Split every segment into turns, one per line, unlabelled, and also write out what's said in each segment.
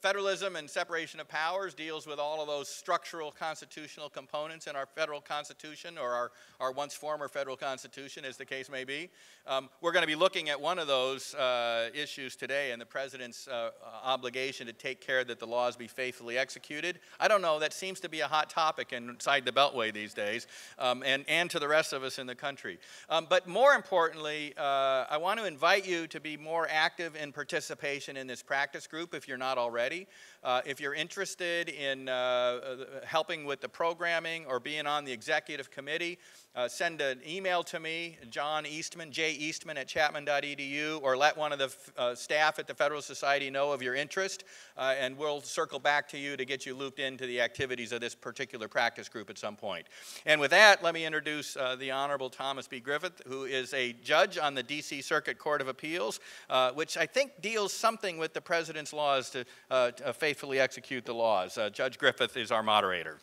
Federalism and separation of powers deals with all of those structural constitutional components in our federal constitution or our, our once former federal constitution, as the case may be. Um, we're going to be looking at one of those uh, issues today and the president's uh, obligation to take care that the laws be faithfully executed. I don't know, that seems to be a hot topic inside the Beltway these days um, and, and to the rest of us in the country. Um, but more importantly, uh, I want to invite you to be more active in participation in this practice group if you're not already already. Uh, if you're interested in uh, uh, helping with the programming or being on the executive committee, uh, send an email to me, John Eastman, J. Eastman at chapman.edu, or let one of the staff at the Federalist Society know of your interest, and we'll circle back to you to get you looped into the activities of this particular practice group at some point. And with that, let me introduce the Honorable Thomas B. Griffith, who is a judge on the D.C. Circuit Court of Appeals, uh, which I think deals something with the President's laws to Uh, uh, faithfully execute the laws. Uh, Judge Griffith is our moderator.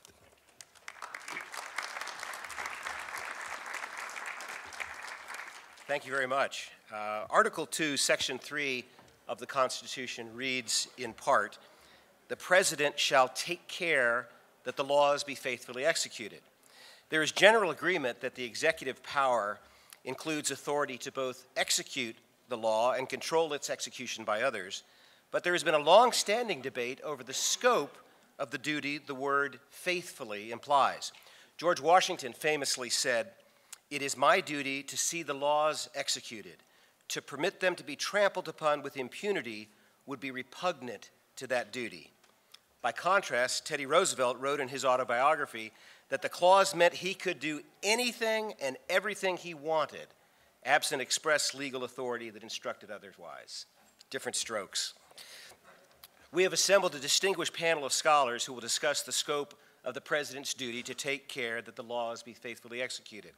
Thank you very much. Uh, Article 2, Section 3 of the Constitution reads in part The President shall take care that the laws be faithfully executed. There is general agreement that the executive power includes authority to both execute the law and control its execution by others, but there has been a long standing debate over the scope of the duty the word faithfully implies. George Washington famously said, it is my duty to see the laws executed. To permit them to be trampled upon with impunity would be repugnant to that duty. By contrast, Teddy Roosevelt wrote in his autobiography that the clause meant he could do anything and everything he wanted, absent express legal authority that instructed otherwise. Different strokes. We have assembled a distinguished panel of scholars who will discuss the scope of the President's duty to take care that the laws be faithfully executed.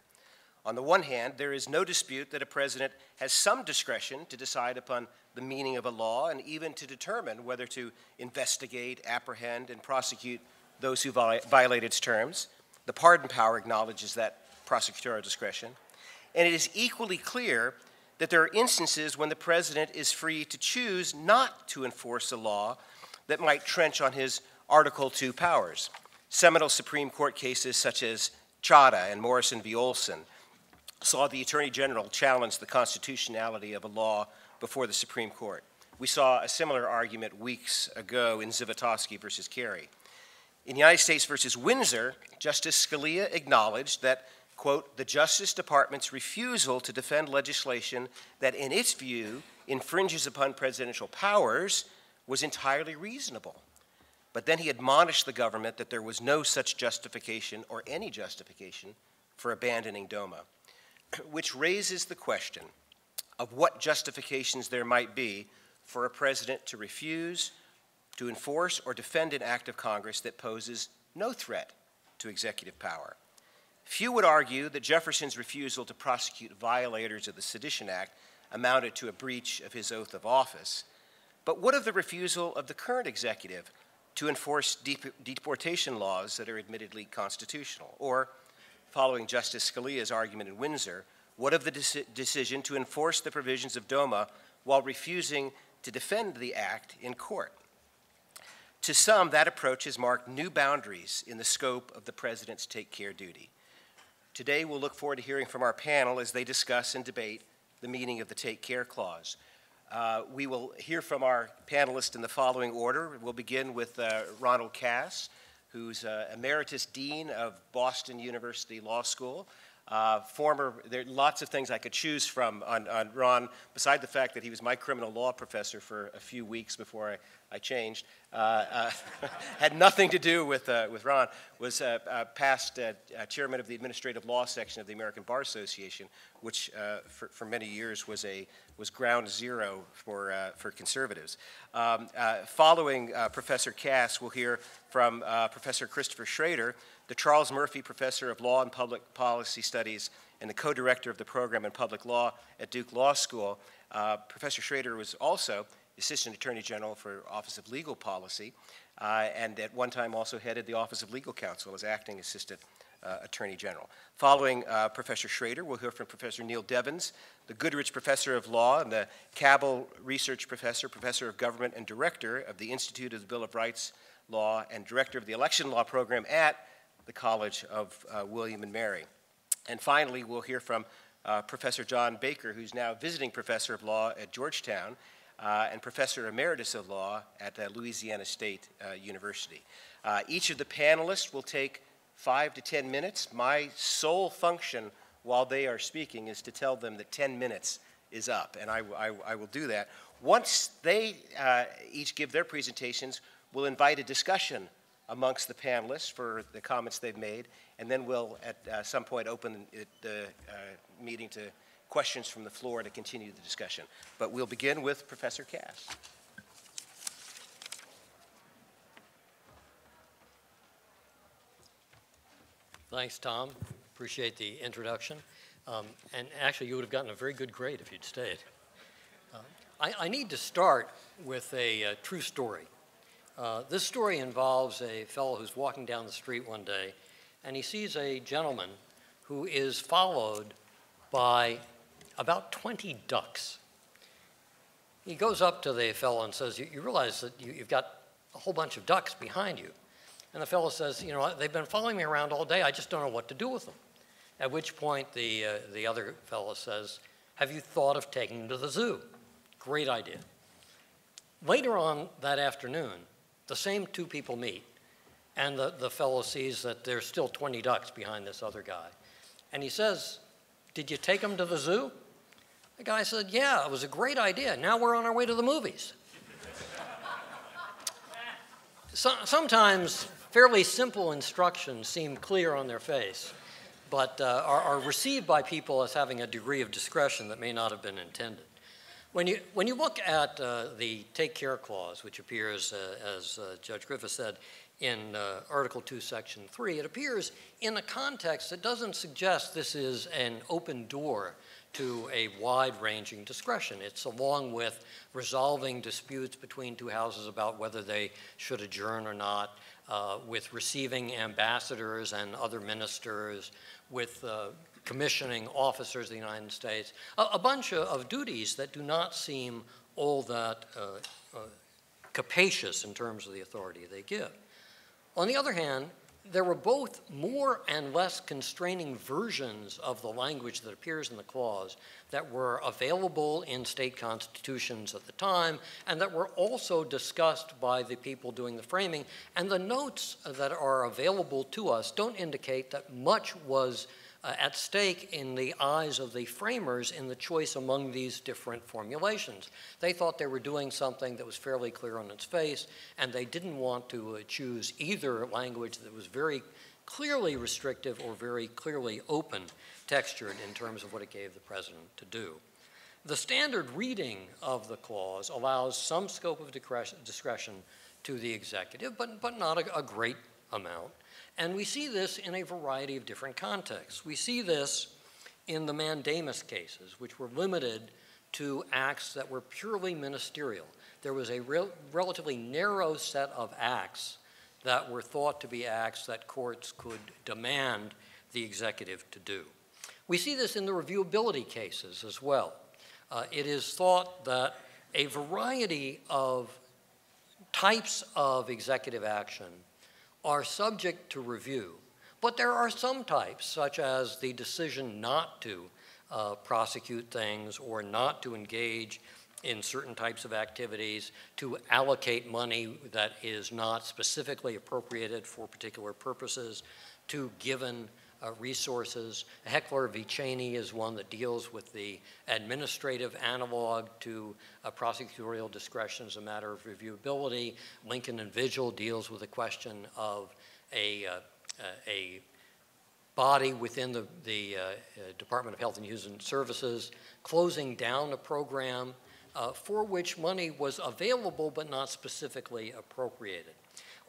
On the one hand, there is no dispute that a president has some discretion to decide upon the meaning of a law and even to determine whether to investigate, apprehend, and prosecute those who violate its terms. The pardon power acknowledges that prosecutorial discretion. And it is equally clear that there are instances when the president is free to choose not to enforce a law that might trench on his Article 2 powers. Seminal Supreme Court cases such as Chadha and Morrison v. Olson saw the Attorney General challenge the constitutionality of a law before the Supreme Court. We saw a similar argument weeks ago in Zivotofsky versus Kerry. In United States versus Windsor, Justice Scalia acknowledged that, quote, the Justice Department's refusal to defend legislation that, in its view, infringes upon presidential powers was entirely reasonable. But then he admonished the government that there was no such justification or any justification for abandoning DOMA which raises the question of what justifications there might be for a president to refuse to enforce or defend an act of Congress that poses no threat to executive power. Few would argue that Jefferson's refusal to prosecute violators of the Sedition Act amounted to a breach of his oath of office. But what of the refusal of the current executive to enforce deportation laws that are admittedly constitutional? Or following Justice Scalia's argument in Windsor, what of the de decision to enforce the provisions of DOMA while refusing to defend the act in court? To some, that approach has marked new boundaries in the scope of the President's take care duty. Today, we'll look forward to hearing from our panel as they discuss and debate the meaning of the take care clause. Uh, we will hear from our panelists in the following order. We'll begin with uh, Ronald Cass, who's uh, Emeritus Dean of Boston University Law School. Uh, former, there are lots of things I could choose from on, on Ron, beside the fact that he was my criminal law professor for a few weeks before I, I changed, uh, uh, had nothing to do with, uh, with Ron, was uh, uh, past chairman of the administrative law section of the American Bar Association, which for, for many years was, a, was ground zero for, for conservatives. Um, following Professor Cass, we'll hear from Professor Christopher Schroeder, the Charles Murphy Professor of Law and Public Policy Studies and the co-director of the program in public law at Duke Law School. Uh, Professor Schroeder was also Assistant Attorney General for Office of Legal Policy, uh, and at one time also headed the Office of Legal Counsel as acting Assistant uh, Attorney General. Following uh, Professor Schroeder, we'll hear from Professor Neal Devins, the Goodrich Professor of Law and the Cabell Research Professor, Professor of Government, and Director of the Institute of the Bill of Rights Law and Director of the Election Law Program at the College of uh, William and Mary. And finally, we'll hear from uh, Professor John Baker, who's now visiting professor of law at Georgetown uh, and professor emeritus of law at Louisiana State uh, University. Uh, each of the panelists will take five to 10 minutes. My sole function while they are speaking is to tell them that 10 minutes is up, and I, I, I will do that. Once they uh, each give their presentations, we'll invite a discussion amongst the panelists for the comments they've made, and then we'll at uh, some point open it, the uh, meeting to questions from the floor to continue the discussion. But we'll begin with Professor Cass.
Thanks, Tom. Appreciate the introduction. Um, and actually, you would have gotten a very good grade if you'd stayed. Uh, I, I, need to start with a, a true story. Uh, this story involves a fellow who's walking down the street one day, and he sees a gentleman who is followed by about 20 ducks. He goes up to the fellow and says, You, you realize that you, you've got a whole bunch of ducks behind you. And the fellow says, You know, they've been following me around all day. I just don't know what to do with them. At which point, the, uh, the other fellow says, Have you thought of taking them to the zoo? Great idea. Later on that afternoon, the same two people meet, and the, the fellow sees that there's still 20 ducks behind this other guy. And he says, Did you take them to the zoo? The guy said, Yeah, it was a great idea. Now we're on our way to the movies. so, sometimes fairly simple instructions seem clear on their face, but uh, are, are, received by people as having a degree of discretion that may not have been intended. When you, when you look at uh, the take care clause, which appears, uh, as uh, Judge Griffith said, in uh, Article 2, Section 3, it appears in a context that doesn't suggest this is an open door to a wide ranging discretion. It's along with resolving disputes between two houses about whether they should adjourn or not, uh, with receiving ambassadors and other ministers, with uh, commissioning officers of the United States, a, a bunch of, of, duties that do not seem all that uh, uh capacious in terms of the authority they give. On the other hand, there were both more and less constraining versions of the language that appears in the clause that were available in state constitutions at the time and that were also discussed by the people doing the framing. And the notes that are available to us don't indicate that much was uh, at stake in the eyes of the framers in the choice among these different formulations. They thought they were doing something that was fairly clear on its face, and they didn't want to uh, choose either language that was very clearly restrictive or very clearly open textured in terms of what it gave the president to do. The standard reading of the clause allows some scope of discretion to the executive, but, but not a, a great amount. And we see this in a variety of different contexts. We see this in the mandamus cases, which were limited to acts that were purely ministerial. There was a rel relatively narrow set of acts that were thought to be acts that courts could demand the executive to do. We see this in the reviewability cases as well. Uh, it is thought that a variety of types of executive action are subject to review, but there are some types, such as the decision not to uh, prosecute things or not to engage in certain types of activities, to allocate money that is not specifically appropriated for particular purposes to given uh, resources. Heckler v. Cheney is one that deals with the administrative analog to uh, prosecutorial discretion as a matter of reviewability. Lincoln and Vigil deals with the question of a, uh, uh a body within the, the uh, uh, Department of Health and Human Services closing down a program for which money was available but not specifically appropriated.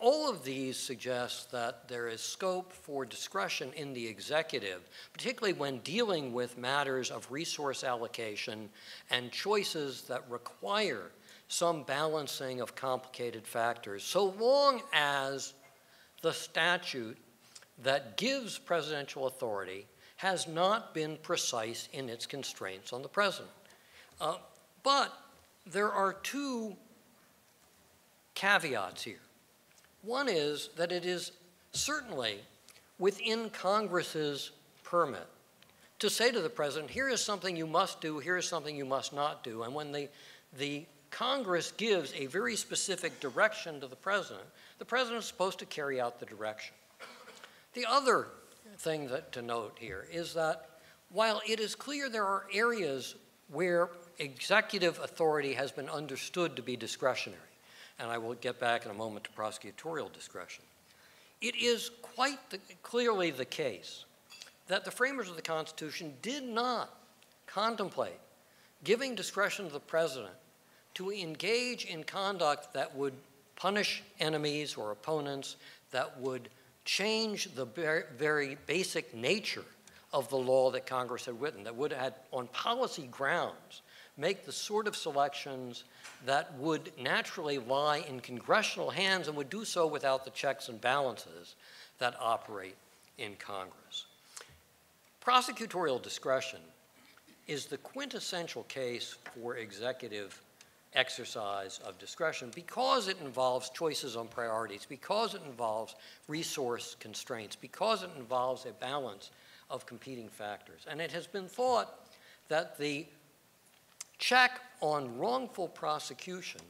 All of these suggest that there is scope for discretion in the executive, particularly when dealing with matters of resource allocation and choices that require some balancing of complicated factors, so long as the statute that gives presidential authority has not been precise in its constraints on the president. Uh, but there are two caveats here. One is that it is certainly within Congress's permit to say to the president, here is something you must do, here is something you must not do. And when the, the Congress gives a very specific direction to the president, the president is supposed to carry out the direction. The other thing that, to note here is that while it is clear there are areas where executive authority has been understood to be discretionary, and I will get back in a moment to prosecutorial discretion, it is quite the, clearly the case that the framers of the Constitution did not contemplate giving discretion to the president to engage in conduct that would punish enemies or opponents, that would change the very basic nature of the law that Congress had written, that would have, on policy grounds, make the sort of selections that would naturally lie in congressional hands and would do so without the checks and balances that operate in Congress. Prosecutorial discretion is the quintessential case for executive exercise of discretion because it involves choices on priorities, because it involves resource constraints, because it involves a balance of competing factors. And it has been thought that the check on wrongful prosecution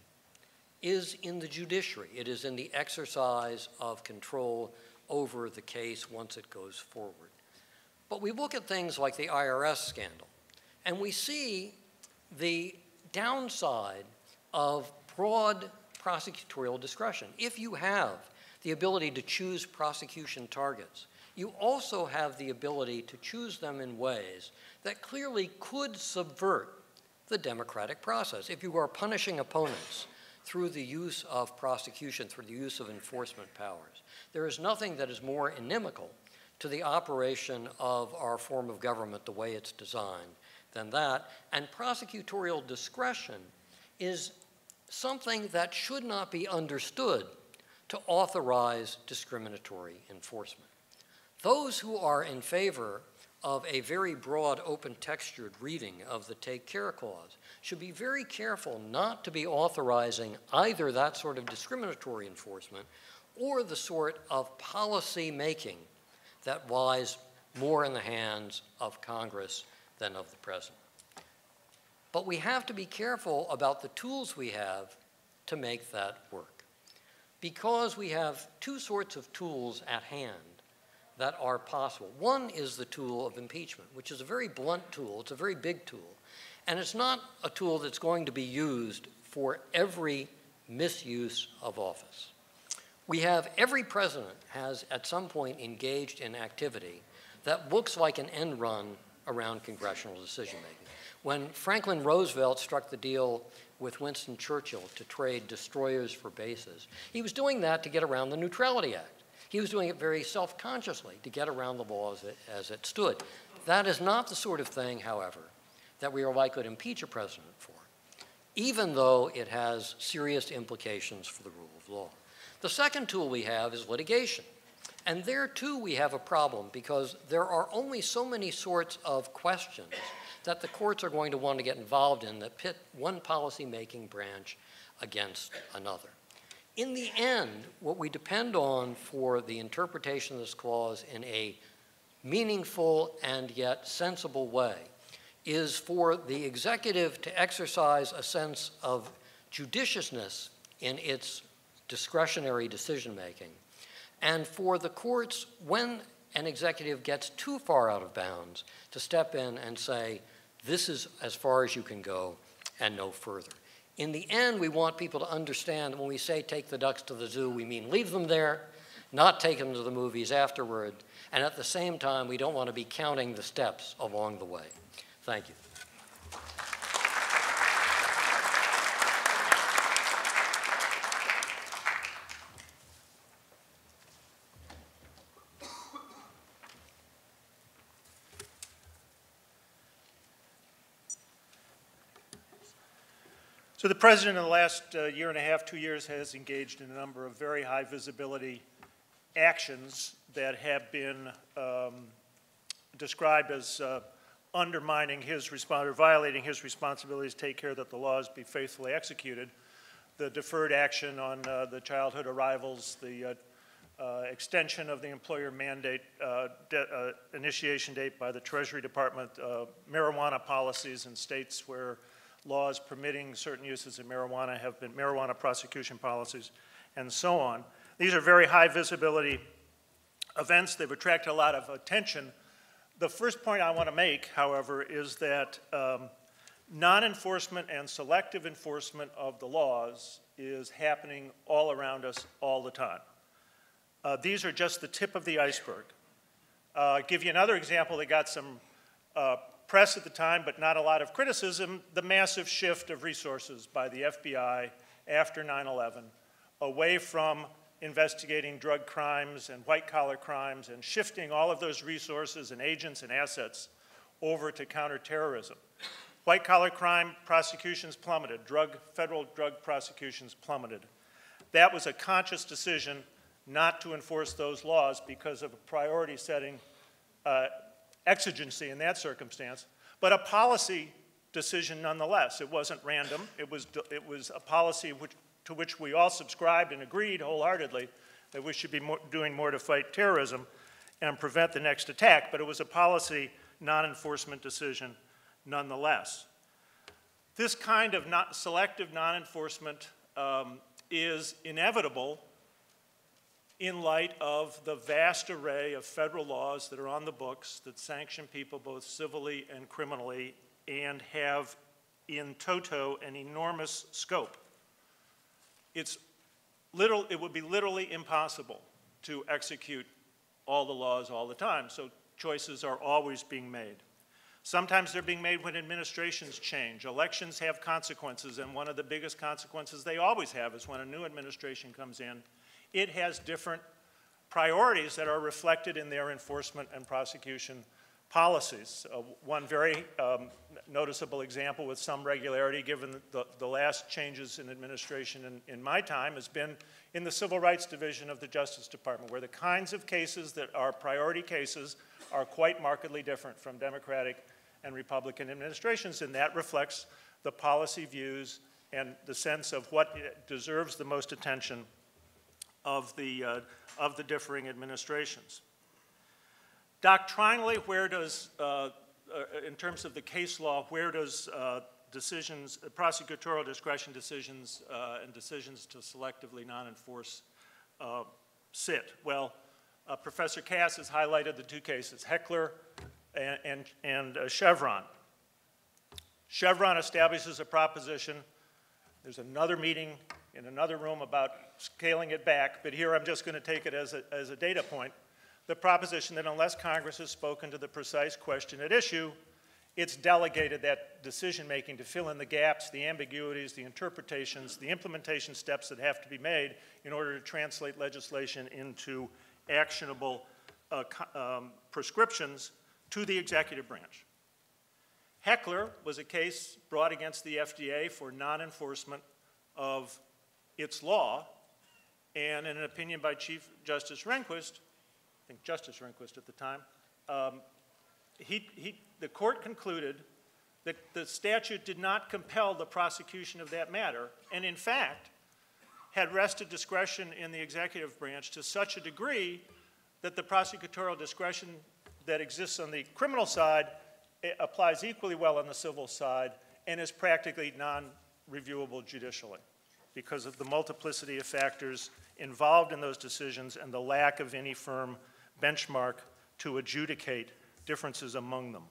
is in the judiciary. It is in the exercise of control over the case once it goes forward. But we look at things like the IRS scandal, and we see the downside of broad prosecutorial discretion. If you have the ability to choose prosecution targets, you also have the ability to choose them in ways that clearly could subvert the democratic process. If you are punishing opponents through the use of prosecution, through the use of enforcement powers, there is nothing that is more inimical to the operation of our form of government the way it's designed than that. And prosecutorial discretion is something that should not be understood to authorize discriminatory enforcement. Those who are in favor of a very broad, open textured reading of the Take Care Clause should be very careful not to be authorizing either that sort of discriminatory enforcement or the sort of policy making that lies more in the hands of Congress than of the President. But we have to be careful about the tools we have to make that work. Because we have two sorts of tools at hand that are possible. One is the tool of impeachment, which is a very blunt tool, it's a very big tool, and it's not a tool that's going to be used for every misuse of office. We have every president has at some point engaged in activity that looks like an end run around congressional decision making. When Franklin Roosevelt struck the deal with Winston Churchill to trade destroyers for bases, he was doing that to get around the Neutrality Act. He was doing it very self consciously to get around the law as it, as it stood. That is not the sort of thing, however, that we are likely to impeach a president for, even though it has serious implications for the rule of law. The second tool we have is litigation. And there too we have a problem because there are only so many sorts of questions that the courts are going to want to get involved in that pit one policy-making branch against another. In the end, what we depend on for the interpretation of this clause in a meaningful and yet sensible way is for the executive to exercise a sense of judiciousness in its discretionary decision making, and for the courts, when an executive gets too far out of bounds, to step in and say, this is as far as you can go and no further. In the end, we want people to understand that when we say take the ducks to the zoo, we mean leave them there, not take them to the movies afterward, and at the same time, we don't want to be counting the steps along the way. Thank you.
So the president in the last uh, year and a half, two years, has engaged in a number of very high visibility actions that have been um, described as uh, undermining his respons or violating his responsibilities to take care that the laws be faithfully executed. The deferred action on uh, the childhood arrivals, the uh, uh, extension of the employer mandate uh, de- initiation date by the Treasury Department, marijuana policies in states where laws permitting certain uses of marijuana have been marijuana prosecution policies, and so on. These are very high visibility events. They've attracted a lot of attention. The first point I want to make, however, is that um, non enforcement and selective enforcement of the laws is happening all around us all the time. Uh, these are just the tip of the iceberg. Uh, give you another example that got some uh, press at the time, but not a lot of criticism the massive shift of resources by the FBI after 9 11 away from investigating drug crimes and white collar crimes and shifting all of those resources and agents and assets over to counterterrorism. White collar crime prosecutions plummeted, drug, federal drug prosecutions plummeted. That was a conscious decision not to enforce those laws because of a priority setting uh, exigency in that circumstance, but a policy decision nonetheless. It wasn't random, it was, it was a policy which to which we all subscribed and agreed wholeheartedly that we should be more, doing more to fight terrorism and prevent the next attack, but it was a policy non enforcement decision nonetheless. This kind of not selective non enforcement um, is inevitable in light of the vast array of federal laws that are on the books that sanction people both civilly and criminally and have in toto an enormous scope it's literal, it would be literally impossible to execute all the laws all the time. So choices are always being made. Sometimes they're being made when administrations change. Elections have consequences, and one of the biggest consequences they always have is when a new administration comes in. It has different priorities that are reflected in their enforcement and prosecution policies. Uh, one very um, noticeable example with some regularity, given the, the last changes in administration in, in, my time, has been in the Civil Rights Division of the Justice Department, where the kinds of cases that are priority cases are quite markedly different from Democratic and Republican administrations, and that reflects the policy views and the sense of what deserves the most attention of the, uh, of the differing administrations. Doctrinally, where does, uh, uh, in terms of the case law, where does uh, decisions, uh, prosecutorial discretion decisions uh, and decisions to selectively non-enforce uh, sit? Well, Professor Cass has highlighted the two cases, Heckler and, and, and Chevron. Chevron establishes a proposition. There's another meeting in another room about scaling it back, but here I'm just going to take it as a, as a data point the proposition that unless Congress has spoken to the precise question at issue, it's delegated that decision making to fill in the gaps, the ambiguities, the interpretations, the implementation steps that have to be made in order to translate legislation into actionable uh, um, prescriptions to the executive branch. Heckler was a case brought against the FDA for non enforcement of its law, and in an opinion by Chief Justice Rehnquist, I think Justice Rehnquist at the time, um, he, he, the court concluded that the statute did not compel the prosecution of that matter, and in fact, had rested discretion in the executive branch to such a degree that the prosecutorial discretion that exists on the criminal side eh, applies equally well on the civil side and is practically non reviewable judicially because of the multiplicity of factors involved in those decisions and the lack of any firm benchmark to adjudicate differences among them.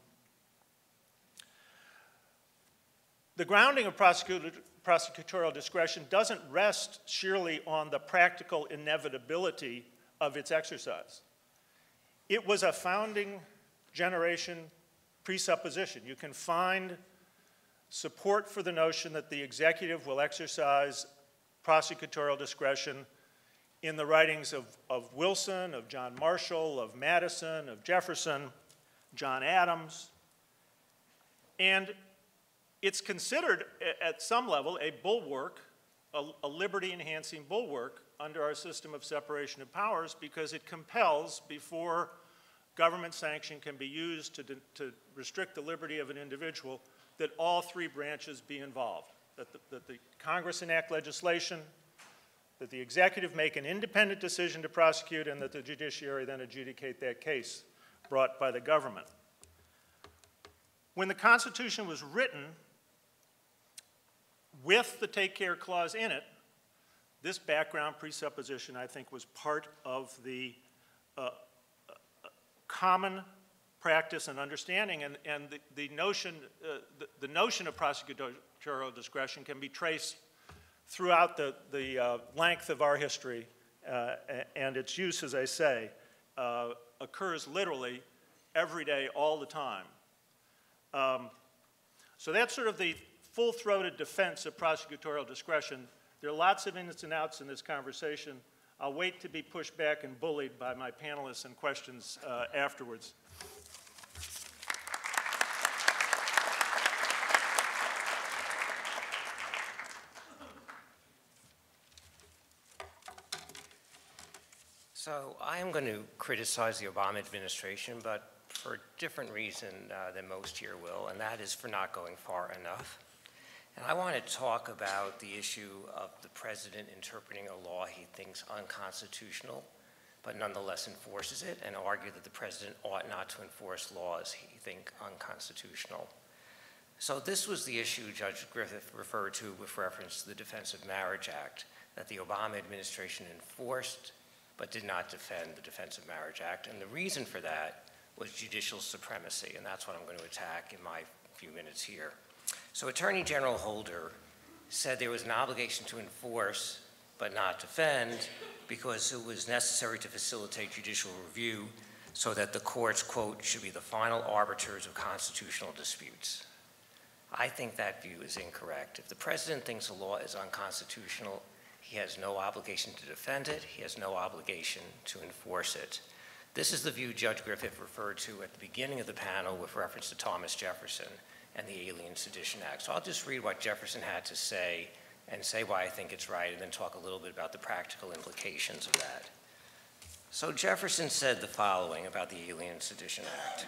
The grounding of prosecutorial discretion doesn't rest sheerly on the practical inevitability of its exercise. It was a founding generation presupposition. You can find support for the notion that the executive will exercise prosecutorial discretion in the writings of, of Wilson, of John Marshall, of Madison, of Jefferson, John Adams. And it's considered at some level a bulwark, a, a liberty enhancing bulwark under our system of separation of powers because it compels, before government sanction can be used to, to restrict the liberty of an individual, that all three branches be involved, that the, that the Congress enact legislation, that the executive make an independent decision to prosecute, and that the judiciary then adjudicate that case brought by the government. When the Constitution was written, with the take care clause in it, this background presupposition, I think, was part of the uh, uh, common practice and understanding, and, and the, the notion, uh, the, the, notion of prosecutorial discretion can be traced throughout the, the uh, length of our history, uh, and its use, as I say, uh, occurs literally every day, all the time. Um, so that's sort of the full-throated defense of prosecutorial discretion. There are lots of ins and outs in this conversation. I'll wait to be pushed back and bullied by my panelists and questions uh, afterwards.
So I am going to criticize the Obama administration, but for a different reason uh, than most here will, and that is for not going far enough. And I want to talk about the issue of the president interpreting a law he thinks unconstitutional, but nonetheless enforces it, and argue that the president ought not to enforce laws he thinks unconstitutional. So this was the issue Judge Griffith referred to with reference to the Defense of Marriage Act, that the Obama administration enforced but did not defend the Defense of Marriage Act. And the reason for that was judicial supremacy, and that's what I'm going to attack in my few minutes here. So Attorney General Holder said there was an obligation to enforce but not defend because it was necessary to facilitate judicial review so that the courts, quote, should be the final arbiters of constitutional disputes. I think that view is incorrect. If the president thinks a law is unconstitutional, he has no obligation to defend it, he has no obligation to enforce it. This is the view Judge Griffith referred to at the beginning of the panel with reference to Thomas Jefferson and the Alien Sedition Act. So I'll just read what Jefferson had to say and say why I think it's right, and then talk a little bit about the practical implications of that. So Jefferson said the following about the Alien Sedition Act.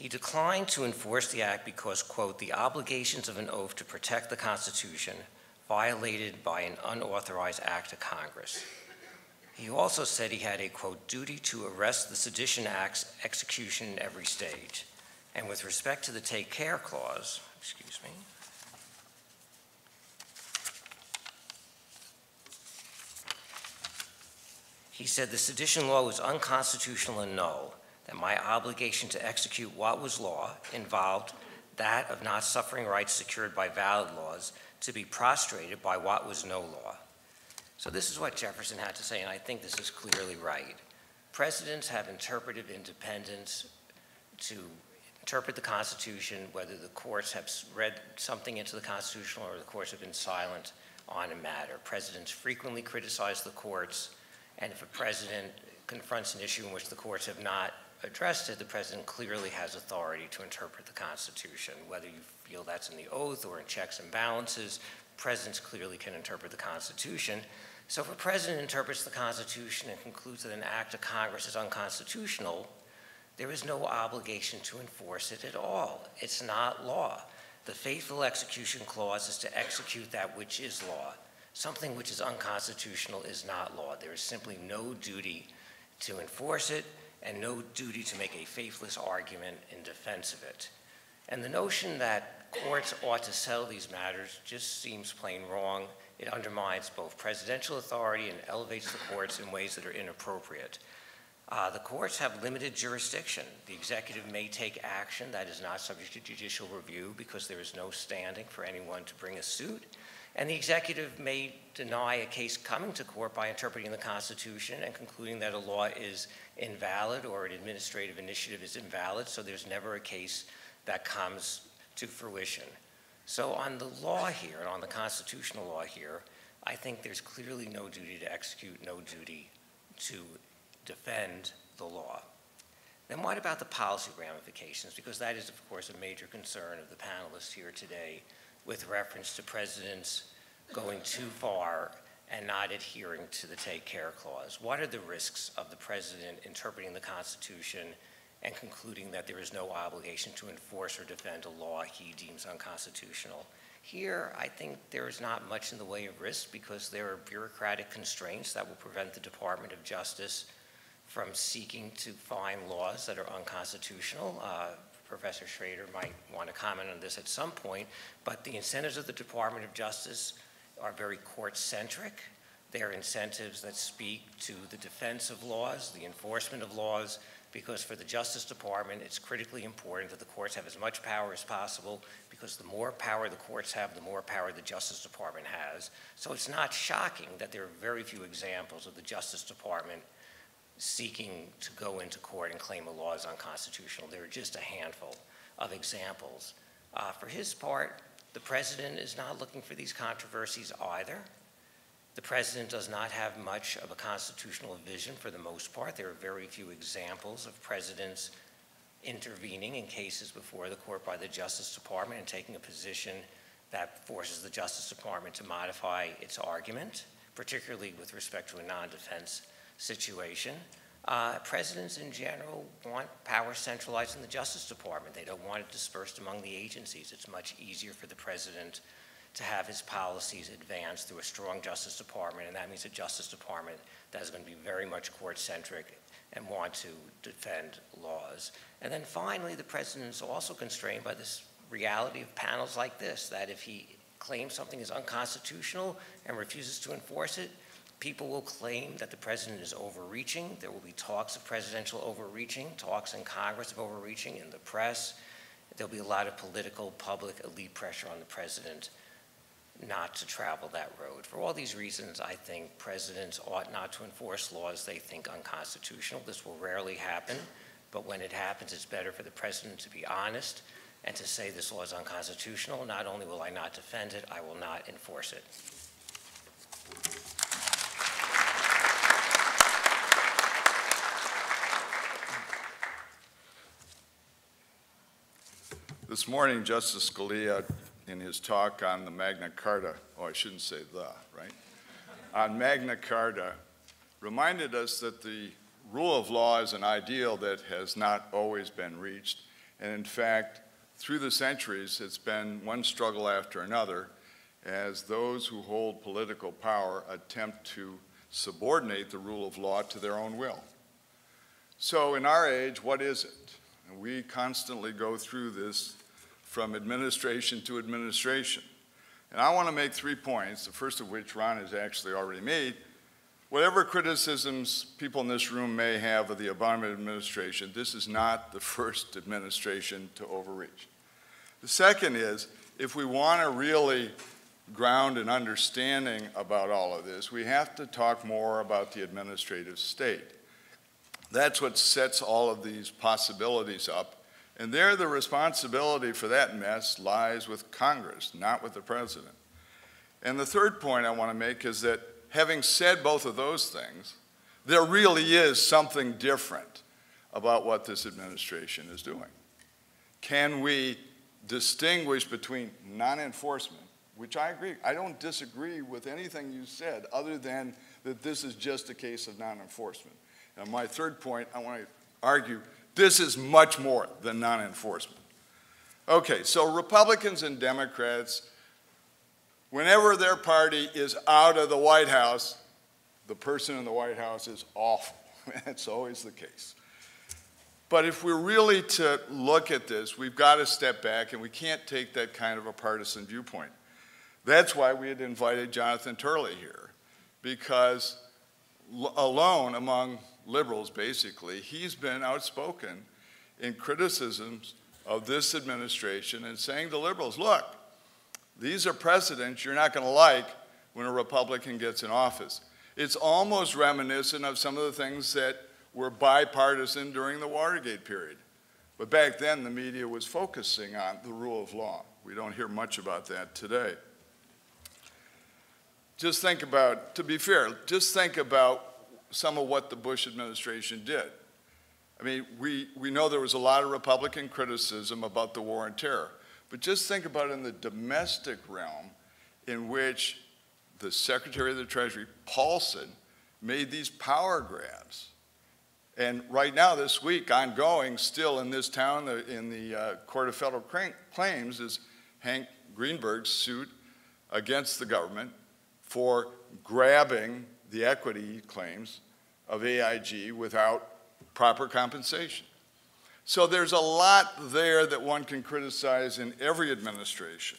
He declined to enforce the act because, quote, the obligations of an oath to protect the Constitution violated by an unauthorized act of Congress, he also said he had a, quote, duty to arrest the Sedition Act's execution in every stage. And with respect to the Take Care Clause, excuse me, he said the sedition law was unconstitutional and null, that my obligation to execute what was law involved that of not suffering rights secured by valid laws to be prostrated by what was no law. So this is what Jefferson had to say, and I think this is clearly right. Presidents have interpretive independence to interpret the Constitution, whether the courts have read something into the Constitution or the courts have been silent on a matter. Presidents frequently criticize the courts, and if a president confronts an issue in which the courts have not addressed it, the president clearly has authority to interpret the Constitution. Whether you feel that's in the oath or in checks and balances, presidents clearly can interpret the Constitution. So if a president interprets the Constitution and concludes that an act of Congress is unconstitutional, there is no obligation to enforce it at all. It's not law. The faithful execution clause is to execute that which is law. Something which is unconstitutional is not law. There is simply no duty to enforce it and no duty to make a faithless argument in defense of it. And the notion that courts ought to settle these matters just seems plain wrong it undermines both presidential authority and elevates the courts in ways that are inappropriate. Uh, the courts have limited jurisdiction. The executive may take action that is not subject to judicial review because there is no standing for anyone to bring a suit. And the executive may deny a case coming to court by interpreting the Constitution and concluding that a law is invalid or an administrative initiative is invalid, so there's never a case that comes to fruition. So on the law here, and on the constitutional law here, I think there's clearly no duty to execute, no duty to defend the law. Then what about the policy ramifications? Because that is, of course, a major concern of the panelists here today with reference to presidents going too far and not adhering to the take care clause? What are the risks of the president interpreting the Constitution and concluding that there is no obligation to enforce or defend a law he deems unconstitutional? Here, I think there is not much in the way of risk because there are bureaucratic constraints that will prevent the Department of Justice from seeking to find laws that are unconstitutional. Uh, Professor Schroeder might want to comment on this at some point, but the incentives of the Department of Justice are very court-centric. They're incentives that speak to the defense of laws, the enforcement of laws, because for the Justice Department, it's critically important that the courts have as much power as possible, because the more power the courts have, the more power the Justice Department has. So it's not shocking that there are very few examples of the Justice Department seeking to go into court and claim a law is unconstitutional. There are just a handful of examples. Uh, for his part, the president is not looking for these controversies either. The president does not have much of a constitutional vision for the most part. There are very few examples of presidents intervening in cases before the court by the Justice Department and taking a position that forces the Justice Department to modify its argument, particularly with respect to a non-defense situation. Uh, presidents in general want power centralized in the Justice Department. They don't want it dispersed among the agencies. It's much easier for the president to have his policies advanced through a strong Justice Department, and that means a Justice Department that is going to be very much court-centric and want to defend laws. And then finally, the president is also constrained by this reality of panels like this, that if he claims something is unconstitutional and refuses to enforce it, people will claim that the president is overreaching. There will be talks of presidential overreaching, talks in Congress of overreaching, in the press. There'll be a lot of political, public, elite pressure on the president not to travel that road. For all these reasons, I think presidents ought not to enforce laws they think unconstitutional. This will rarely happen, but when it happens, it's better for the president to be honest and to say this law is unconstitutional. Not only will I not defend it, I will not enforce it.
This morning, Justice Scalia in his talk on the Magna Carta, oh, I shouldn't say the, right? On Magna Carta, reminded us that the rule of law is an ideal that has not always been reached. And in fact, through the centuries, it's been one struggle after another as those who hold political power attempt to subordinate the rule of law to their own will. So in our age, what is it? We constantly go through this from administration to administration. And I want to make three points, the first of which Ron has actually already made. Whatever criticisms people in this room may have of the Obama administration, this is not the first administration to overreach. The second is, if we want to really ground an understanding about all of this, we have to talk more about the administrative state. That's what sets all of these possibilities up and there, the responsibility for that mess lies with Congress, not with the president. And the third point I want to make is that having said both of those things, there really is something different about what this administration is doing. Can we distinguish between non enforcement, which I agree, I don't disagree with anything you said, other than that this is just a case of non enforcement. And my third point, I want to argue this is much more than non enforcement. Okay, so Republicans and Democrats, whenever their party is out of the White House, the person in the White House is awful. That's always the case. But if we're really to look at this, we've got to step back and we can't take that kind of a partisan viewpoint. That's why we had invited Jonathan Turley here, because alone among liberals, basically, he's been outspoken in criticisms of this administration and saying to liberals, look, these are precedents you're not going to like when a Republican gets in office. It's almost reminiscent of some of the things that were bipartisan during the Watergate period. But back then, the media was focusing on the rule of law. We don't hear much about that today. Just think about, to be fair, just think about some of what the Bush administration did. I mean, we, we know there was a lot of Republican criticism about the war on terror. But just think about it in the domestic realm in which the Secretary of the Treasury, Paulson, made these power grabs. And right now, this week, ongoing, still in this town, in the uh, Court of Federal Claims, is Hank Greenberg's suit against the government for grabbing the equity claims of AIG without proper compensation. So there's a lot there that one can criticize in every administration.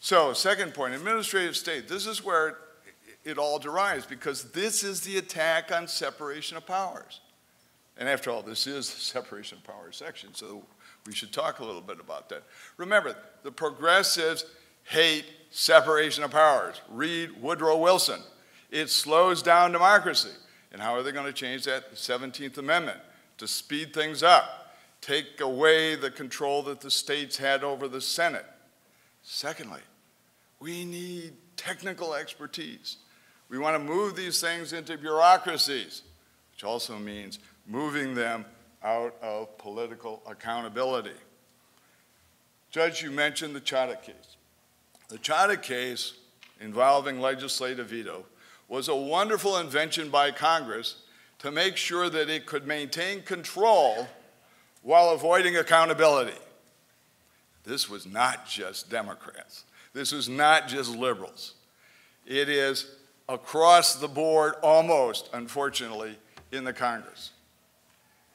So, second point, administrative state. This is where it all derives because this is the attack on separation of powers. And after all, this is the separation of powers section, so we should talk a little bit about that. Remember, the progressives hate separation of powers. Read Woodrow Wilson. It slows down democracy. And how are they going to change that? The 17th Amendment to speed things up, take away the control that the states had over the Senate. Secondly, we need technical expertise. We want to move these things into bureaucracies, which also means moving them out of political accountability. Judge, you mentioned the Chadha case. The Chadha case involving legislative veto was a wonderful invention by Congress to make sure that it could maintain control while avoiding accountability. This was not just Democrats. This was not just liberals. It is across the board, almost, unfortunately, in the Congress.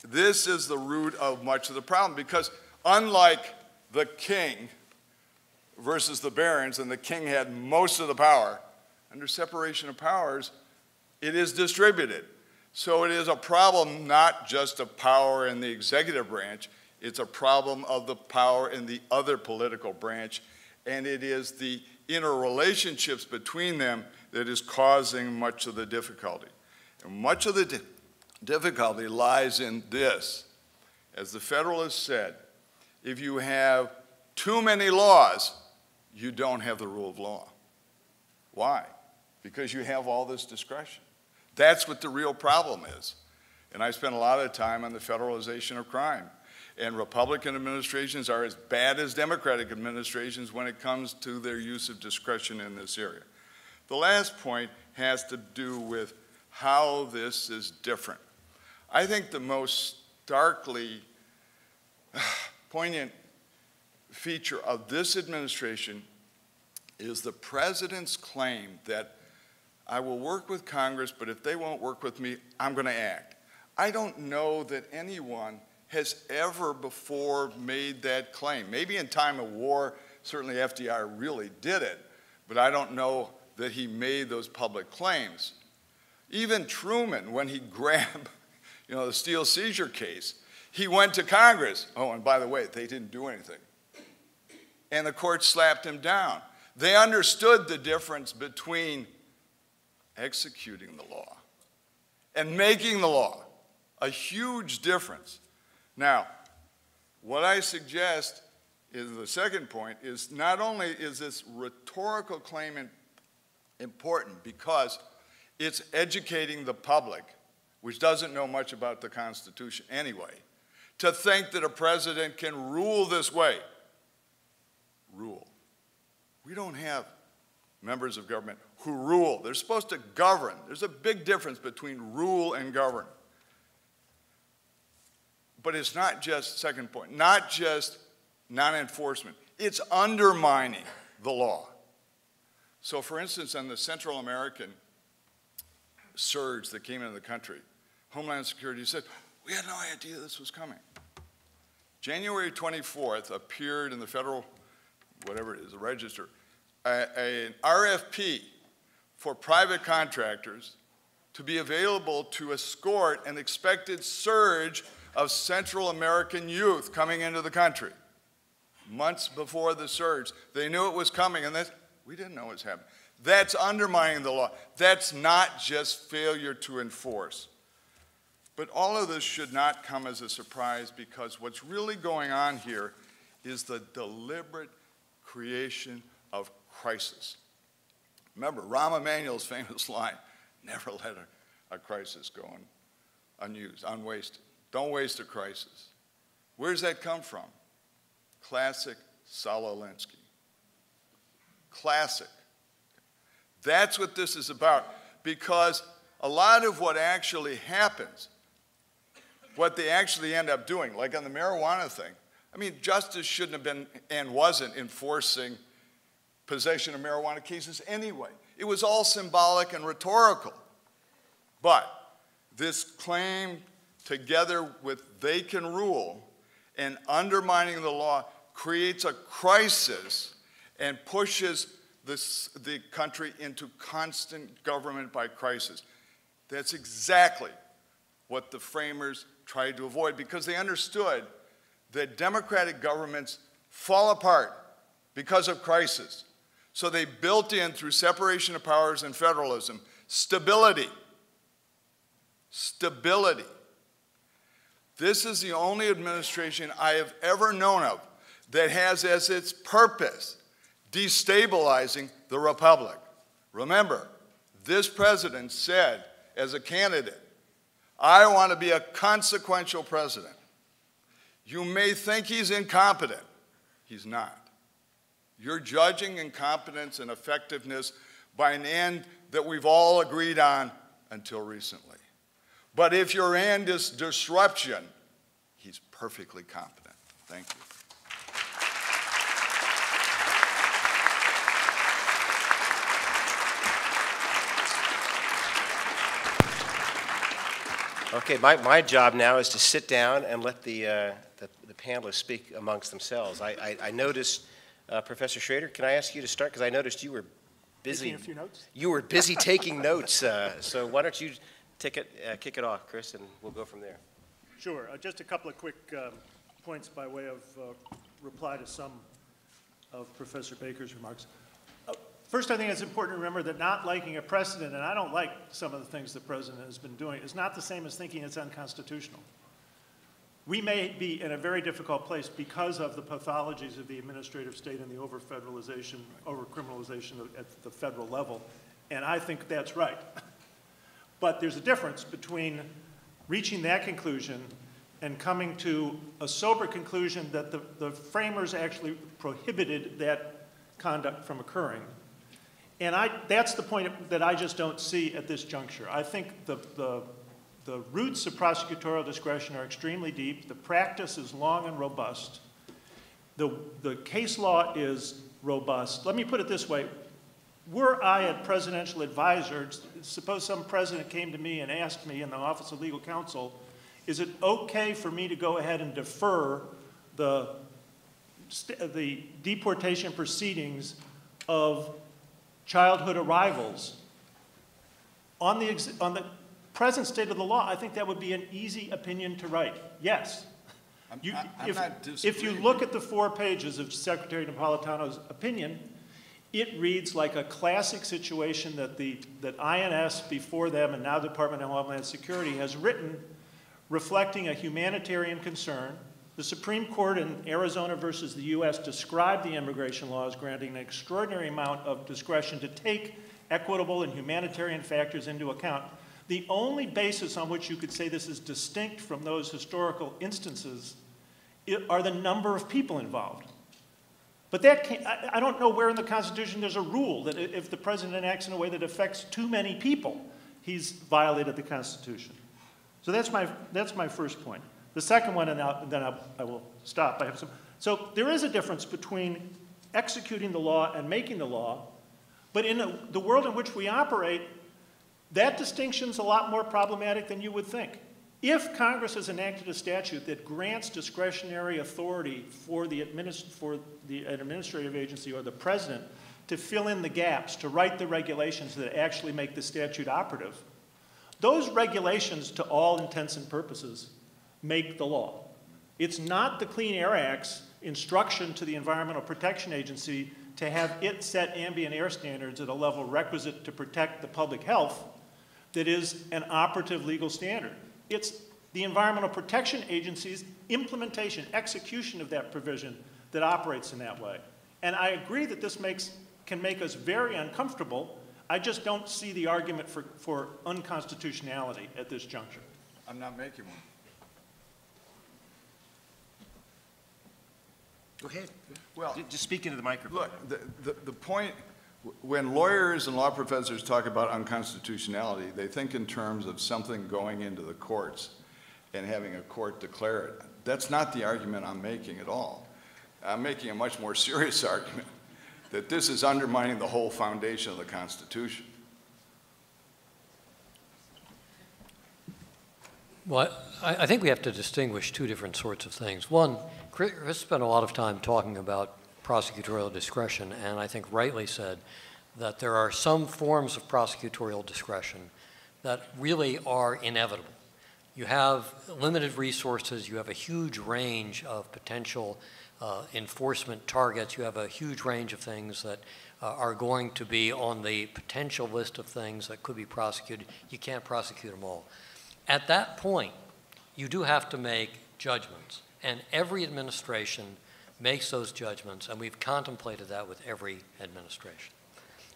This is the root of much of the problem because, unlike the king versus the barons, and the king had most of the power, under separation of powers, it is distributed. So it is a problem not just of power in the executive branch, it's a problem of the power in the other political branch, and it is the interrelationships between them that is causing much of the difficulty. And much of the di difficulty lies in this. As the Federalists said, if you have too many laws, you don't have the rule of law. Why? Because you have all this discretion. That's what the real problem is. And I spent a lot of time on the federalization of crime. And Republican administrations are as bad as Democratic administrations when it comes to their use of discretion in this area. The last point has to do with how this is different. I think the most starkly poignant feature of this administration is the president's claim that I will work with Congress, but if they won't work with me, I'm going to act. I don't know that anyone has ever before made that claim. Maybe in time of war, certainly FDR really did it, but I don't know that he made those public claims. Even Truman, when he grabbed, you know, the steel seizure case, he went to Congress. Oh, and by the way, they didn't do anything. And the court slapped him down. They understood the difference between executing the law and making the law. A huge difference. Now, what I suggest is the second point is not only is this rhetorical claim important because it's educating the public, which doesn't know much about the Constitution anyway, to think that a president can rule this way. Rule. We don't have members of government who rule. They're supposed to govern. There's a big difference between rule and govern. But it's not just, second point, not just non enforcement, it's undermining the law. So, for instance, on the Central American surge that came into the country, Homeland Security said, We had no idea this was coming. January 24th appeared in the federal, whatever it is, the register, an RFP for private contractors to be available to escort an expected surge of Central American youth coming into the country. Months before the surge, they knew it was coming, and we didn't know what was happening. That's undermining the law. That's not just failure to enforce. But all of this should not come as a surprise because what's really going on here is the deliberate creation of crisis. Remember, Rahm Emanuel's famous line never let a, a crisis go un, unused, unwasted. Don't waste a crisis. Where does that come from? Classic Saul Alinsky. Classic. That's what this is about. Because a lot of what actually happens, what they actually end up doing, like on the marijuana thing, I mean, justice shouldn't have been and wasn't enforcing possession of marijuana cases anyway. It was all symbolic and rhetorical. But this claim, together with they can rule and undermining the law, creates a crisis and pushes this, the country into constant government by crisis. That's exactly what the framers tried to avoid because they understood that democratic governments fall apart because of crisis. So they built in, through separation of powers and federalism, stability. Stability. This is the only administration I have ever known of that has as its purpose destabilizing the republic. Remember, this president said as a candidate, I want to be a consequential president. You may think he's incompetent. He's not. You're judging incompetence and effectiveness by an end that we've all agreed on until recently. But if your end is disruption, he's perfectly competent. Thank you.
Okay, my, my job now is to sit down and let the, uh, the, the panelists speak amongst themselves. I, I, I noticed, uh, Professor Schroeder, can I ask you to start? Because I noticed you were busy.
Taking a few notes?
You were busy taking notes. Uh, so why don't you take it, uh, kick it off, Chris, and we'll go from there.
Sure. Uh, Just a couple of quick um, points by way of uh, reply to some of Professor Baker's remarks. Uh, First, I think it's important to remember that not liking a precedent, and I don't like some of the things the president has been doing, is not the same as thinking it's unconstitutional. We may be in a very difficult place because of the pathologies of the administrative state and the over-federalization, over-criminalization at the federal level, and I think that's right. But there's a difference between reaching that conclusion and coming to a sober conclusion that the, the framers actually prohibited that conduct from occurring. And I, that's the point that I just don't see at this juncture. I think the, the, the roots of prosecutorial discretion are extremely deep. The practice is long and robust. The, the case law is robust. Let me put it this way. Were I a presidential advisor, suppose some president came to me and asked me in the Office of Legal Counsel, is it okay for me to go ahead and defer the, the deportation proceedings of childhood arrivals on the, on the present state of the law, I think that would be an easy opinion to write. Yes.
I'm-
You-
I-
if- If you look at the four pages of Secretary Napolitano's opinion, it reads like a classic situation that the, that INS before them and now the Department of Homeland Security has written reflecting a humanitarian concern. The Supreme Court in Arizona versus the U.S. described the immigration laws granting an extraordinary amount of discretion to take equitable and humanitarian factors into account. The only basis on which you could say this is distinct from those historical instances are the number of people involved. But that can't, I, don't know where in the Constitution there's a rule that if the president acts in a way that affects too many people, he's violated the Constitution. So that's my, that's my first point. The second one, and then I'll, I will stop. I have some. So there is a difference between executing the law and making the law, but in the world in which we operate, that distinction's a lot more problematic than you would think. If Congress has enacted a statute that grants discretionary authority for the, for the administrative agency or the president to fill in the gaps, to write the regulations that actually make the statute operative, those regulations, to all intents and purposes, make the law. It's not the Clean Air Act's instruction to the Environmental Protection Agency to have it set ambient air standards at a level requisite to protect the public health that is an operative legal standard. It's the Environmental Protection Agency's implementation, execution of that provision that operates in that way. And I agree that this makes, can make us very uncomfortable. I just don't see the argument for, for unconstitutionality at this juncture.
I'm not making one.
Go ahead.
Well,
Just speak into the microphone.
Look, the, the, the point, when lawyers and law professors talk about unconstitutionality, they think in terms of something going into the courts and having a court declare it. That's not the argument I'm making at all. I'm making a much more serious argument, that this is undermining the whole foundation of the Constitution.
Well, I, think we have to distinguish two different sorts of things. One, Chris spent a lot of time talking about prosecutorial discretion, and I think rightly said that there are some forms of prosecutorial discretion that really are inevitable. You have limited resources, you have a huge range of potential uh, enforcement targets, you have a huge range of things that uh, are going to be on the potential list of things that could be prosecuted. You can't prosecute them all. At that point, you do have to make judgments, and every administration makes those judgments, and we've contemplated that with every administration.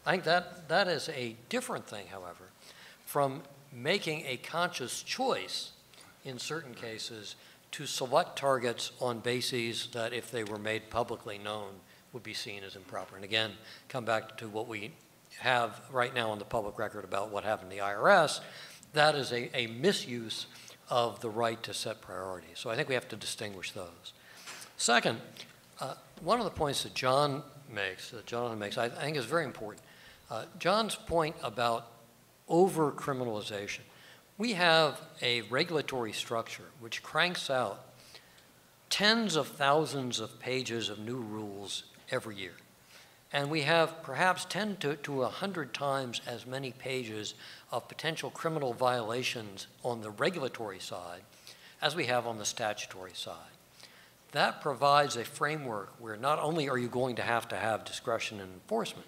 I think that, that is a different thing, however, from making a conscious choice in certain cases to select targets on bases that, if they were made publicly known, would be seen as improper. And again, come back to what we have right now on the public record about what happened to the IRS. That is a, a misuse of the right to set priorities. So I think we have to distinguish those. Second, uh, one of the points that John makes, that Jonathan makes, I, think is very important. Uh, John's point about over criminalization. We have a regulatory structure which cranks out tens of thousands of pages of new rules every year. And we have perhaps 10 to, to 100 times as many pages of potential criminal violations on the regulatory side as we have on the statutory side. That provides a framework where not only are you going to have to have discretion and enforcement,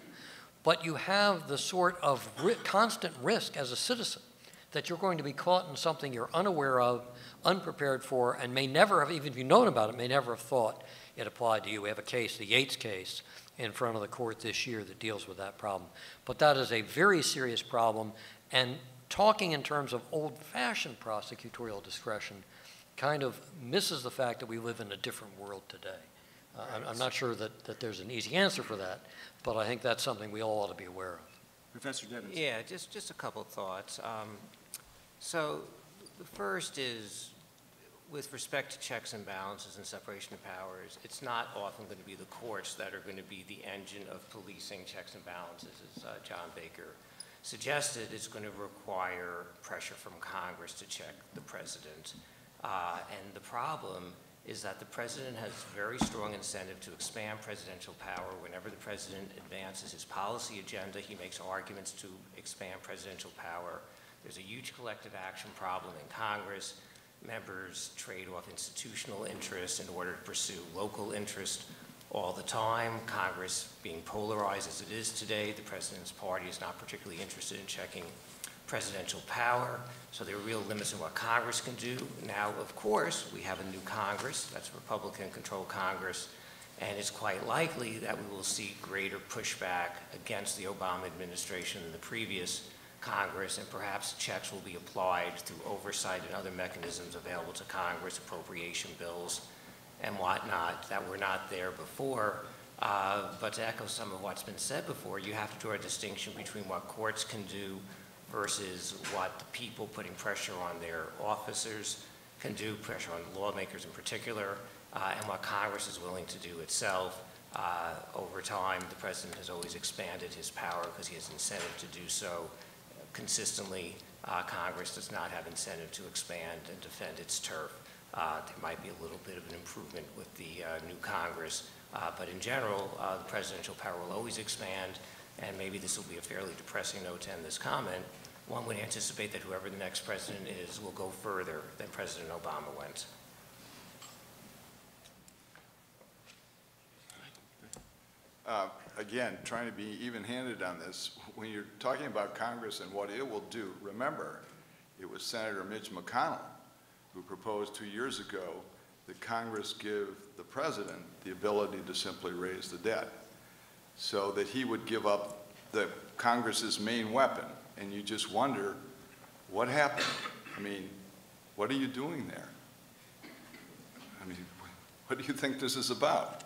but you have the sort of ri- constant risk as a citizen that you're going to be caught in something you're unaware of, unprepared for, and may never have, even if you've known about it, may never have thought it applied to you. We have a case, the Yates case, in front of the court this year that deals with that problem. But that is a very serious problem, and talking in terms of old-fashioned prosecutorial discretion kind of misses the fact that we live in a different world today. Uh, I'm, I'm not sure that, that there's an easy answer for that, but I think that's something we all ought to be aware of.
Professor Devins.
Yeah, just, just a couple thoughts. Um, So the first is, with respect to checks and balances and separation of powers, it's not often going to be the courts that are going to be the engine of policing checks and balances, as uh, John Baker suggested. It's going to require pressure from Congress to check the president. Uh, And the problem is that the president has very strong incentive to expand presidential power. Whenever the president advances his policy agenda, he makes arguments to expand presidential power. There's a huge collective action problem in Congress. Members trade off institutional interests in order to pursue local interest all the time. Congress being polarized as it is today, the president's party is not particularly interested in checking presidential power, so there are real limits in what Congress can do. Now, of course, we have a new Congress, that's Republican-controlled Congress, and it's quite likely that we will see greater pushback against the Obama administration than the previous Congress, and perhaps checks will be applied through oversight and other mechanisms available to Congress, appropriation bills and whatnot, that were not there before. Uh, But to echo some of what's been said before, you have to draw a distinction between what courts can do versus what the people putting pressure on their officers can do, pressure on lawmakers in particular, uh, and what Congress is willing to do itself. Uh, Over time, the president has always expanded his power because he has incentive to do so consistently. Uh, Congress does not have incentive to expand and defend its turf. Uh, There might be a little bit of an improvement with the uh, new Congress, uh, but in general, the presidential power will always expand, and maybe this will be a fairly depressing note to end this comment. One would anticipate that whoever the next president is will go further than President Obama went.
Uh, Again, trying to be even-handed on this, when you're talking about Congress and what it will do, remember, it was Senator Mitch McConnell who proposed two years ago that Congress give the president the ability to simply raise the debt, so that he would give up the Congress's main weapon. And you just wonder, what happened? I mean, what are you doing there? I mean, what do you think this is about?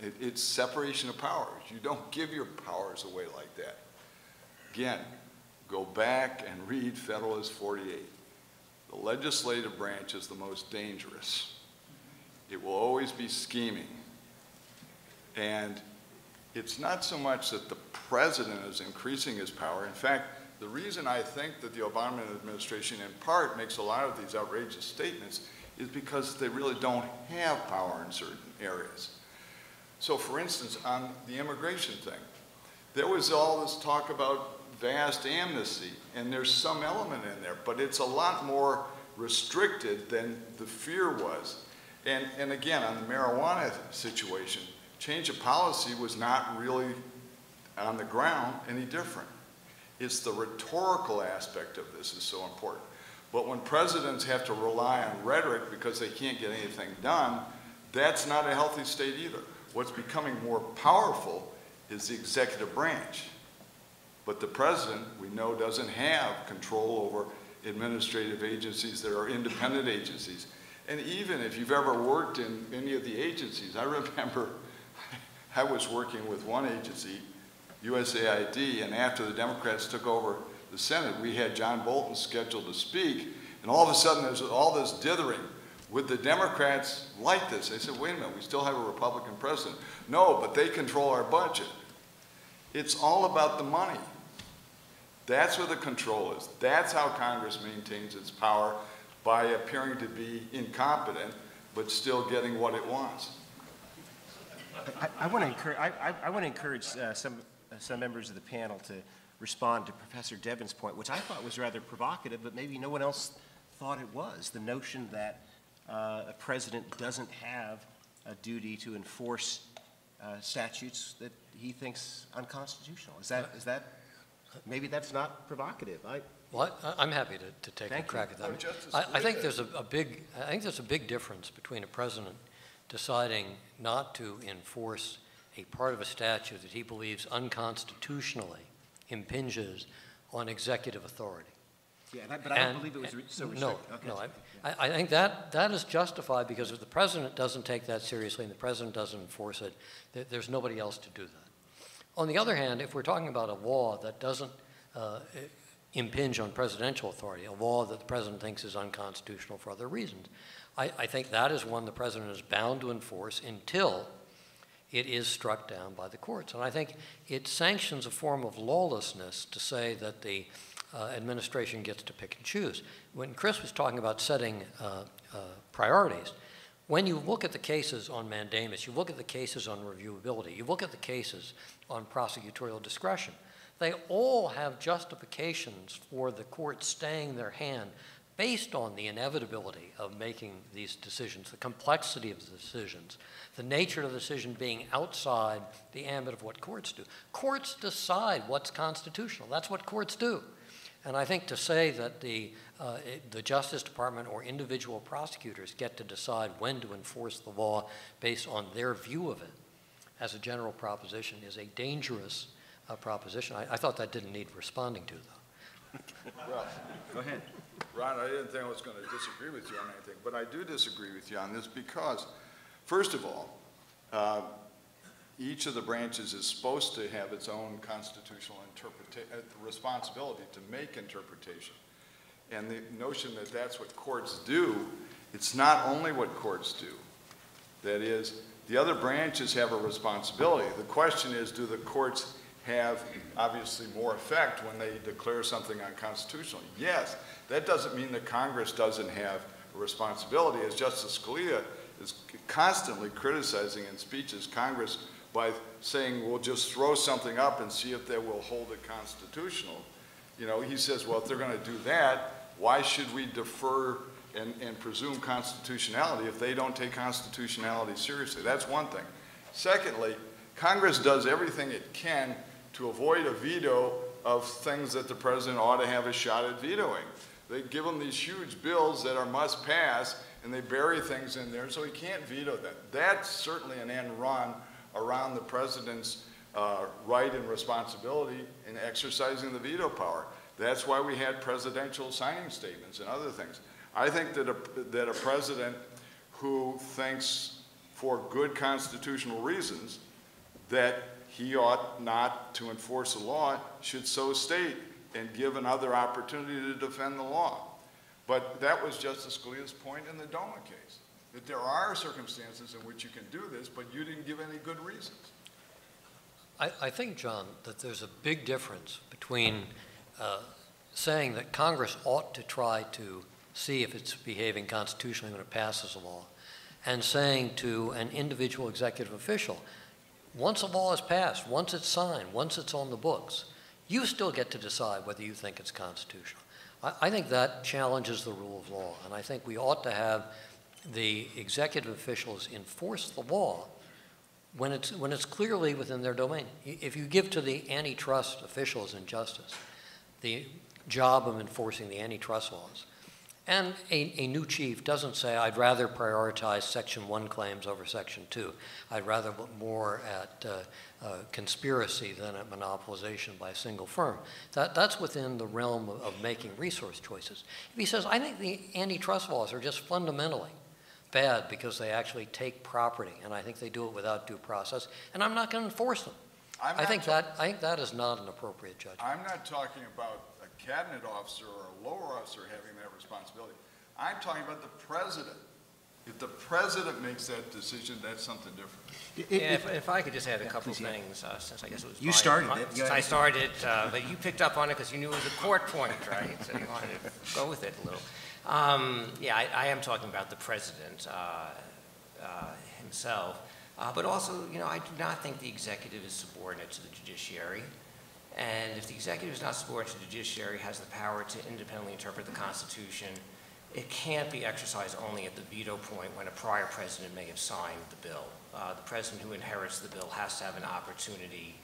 It, it's separation of powers. You don't give your powers away like that. Again, go back and read Federalist 48. The legislative branch is the most dangerous. It will always be scheming. And it's not so much that the president is increasing his power. In fact, the reason I think that the Obama administration in part makes a lot of these outrageous statements is because they really don't have power in certain areas. So for instance, on the immigration thing, there was all this talk about vast amnesty, and there's some element in there, but it's a lot more restricted than the fear was. And, and again, on the marijuana situation, change of policy was not really on the ground any different. It's the rhetorical aspect of this is so important. But when presidents have to rely on rhetoric because they can't get anything done, that's not a healthy state either. What's becoming more powerful is the executive branch. But the president, we know, doesn't have control over administrative agencies that are independent agencies. And even if you've ever worked in any of the agencies, I remember I was working with one agency, USAID, and after the Democrats took over the Senate, we had John Bolton scheduled to speak, and all of a sudden there's all this dithering. Would the Democrats like this? They said, wait a minute, we still have a Republican president. No, but they control our budget. It's all about the money. That's where the control is. That's how Congress maintains its power by appearing to be incompetent, but still getting what it wants.
I, I want to encourage, I, I, I want to encourage uh, some, uh, some members of the panel to respond to Professor Devins' point, which I thought was rather provocative, but maybe no one else thought it was. The notion that uh, a president doesn't have a duty to enforce uh, statutes that he thinks unconstitutional. Is that, is that, maybe that's not provocative. I,
Well, I- I'm happy to, to take a
Thank you.
crack at
Oh,
that.
Justice
I, I think there's a, a big, I think there's a big difference between a president deciding not to enforce a part of a statute that he believes unconstitutionally impinges on executive authority.
yeah, but I don't believe it was re- so
No.
Okay.
no, I, I think that, that is justified because if the president doesn't take that seriously and the president doesn't enforce it, there, there's nobody else to do that. On the other hand, if we're talking about a law that doesn't uh, impinge on presidential authority, a law that the president thinks is unconstitutional for other reasons, I, I think that is one the president is bound to enforce until it is struck down by the courts. And I think it sanctions a form of lawlessness to say that the uh, administration gets to pick and choose. When Chris was talking about setting uh, uh, priorities, when you look at the cases on mandamus, you look at the cases on reviewability, you look at the cases on prosecutorial discretion, they all have justifications for the court staying their hand based on the inevitability of making these decisions, the complexity of the decisions, the nature of the decision being outside the ambit of what courts do. Courts decide what's constitutional. That's what courts do. And I think to say that the, uh, the Justice Department or individual prosecutors get to decide when to enforce the law based on their view of it as a general proposition is a dangerous uh, proposition. I, I thought that didn't need responding to, though.
Go ahead.
Ron, I didn't think I was going to disagree with you on anything, but I do disagree with you on this because, first of all, uh, each of the branches is supposed to have its own constitutional interpretation, responsibility to make interpretation. And the notion that that's what courts do, it's not only what courts do. That is, the other branches have a responsibility. The question is, do the courts have obviously more effect when they declare something unconstitutional? Yes, that doesn't mean that Congress doesn't have a responsibility. As Justice Scalia is constantly criticizing in speeches Congress by saying, we'll just throw something up and see if they will hold it constitutional. You know, he says, well, if they're going to do that, why should we defer and, and presume constitutionality if they don't take constitutionality seriously? That's one thing. Secondly, Congress does everything it can to avoid a veto of things that the president ought to have a shot at vetoing. They give him these huge bills that are must pass, and they bury things in there, so he can't veto them. That's certainly an end run around the president's uh, right and responsibility in exercising the veto power. That's why we had presidential signing statements and other things. I think that a, that a president who thinks for good constitutional reasons, that he ought not to enforce the law, should so state and give another opportunity to defend the law. But that was Justice Scalia's point in the DOMA case, that there are circumstances in which you can do this, but you didn't give any good reasons.
I, I think, John, that there's a big difference between uh, saying that Congress ought to try to see if it's behaving constitutionally when it passes a law, and saying to an individual executive official, once a law is passed, once it's signed, once it's on the books, you still get to decide whether you think it's constitutional. I, I think that challenges the rule of law, and I think we ought to have the executive officials enforce the law when it's, when it's clearly within their domain. If you give to the antitrust officials in justice the job of enforcing the antitrust laws, and a, a new chief doesn't say, I'd rather prioritize Section 1 claims over Section 2. I'd rather look more at uh, uh, conspiracy than at monopolization by a single firm. That, that's within the realm of, of making resource choices. If he says, I think the antitrust laws are just fundamentally bad because they actually take property, and I think they do it without due process, and I'm not going to enforce them.
I'm
I think that, I think that is not an appropriate judgment.
I'm not talking about a cabinet officer or a lower officer having responsibility. I'm talking about the president. If the president makes that decision, that's something different.
Yeah, if, if I could just add a couple of things, uh, since I guess it was
You
my-
started
my-
it.
Since I started, uh, but you picked up on it because you knew it was a court point, right? So you wanted to go with it a little. Um, yeah, I, I am talking about the president uh, uh, himself, uh, but also, you know, I do not think the executive is subordinate to the judiciary. And if the executive is not subordinate to the judiciary, has the power to independently interpret the Constitution, it can't be exercised only at the veto point when a prior president may have signed the bill. Uh, the president who inherits the bill has to have an opportunity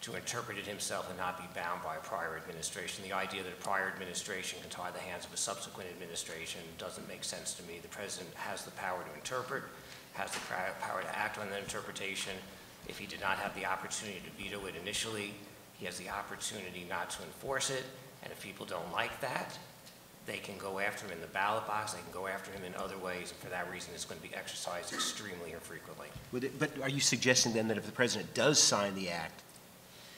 to interpret it himself and not be bound by a prior administration. The idea that a prior administration can tie the hands of a subsequent administration doesn't make sense to me. The president has the power to interpret, has the power to act on that interpretation. If he did not have the opportunity to veto it initially, he has the opportunity not to enforce it. And if people don't like that, they can go after him in the ballot box, they can go after him in other ways, and for that reason, it's going to be exercised extremely infrequently.
Would it- But are you suggesting then that if the president does sign the act,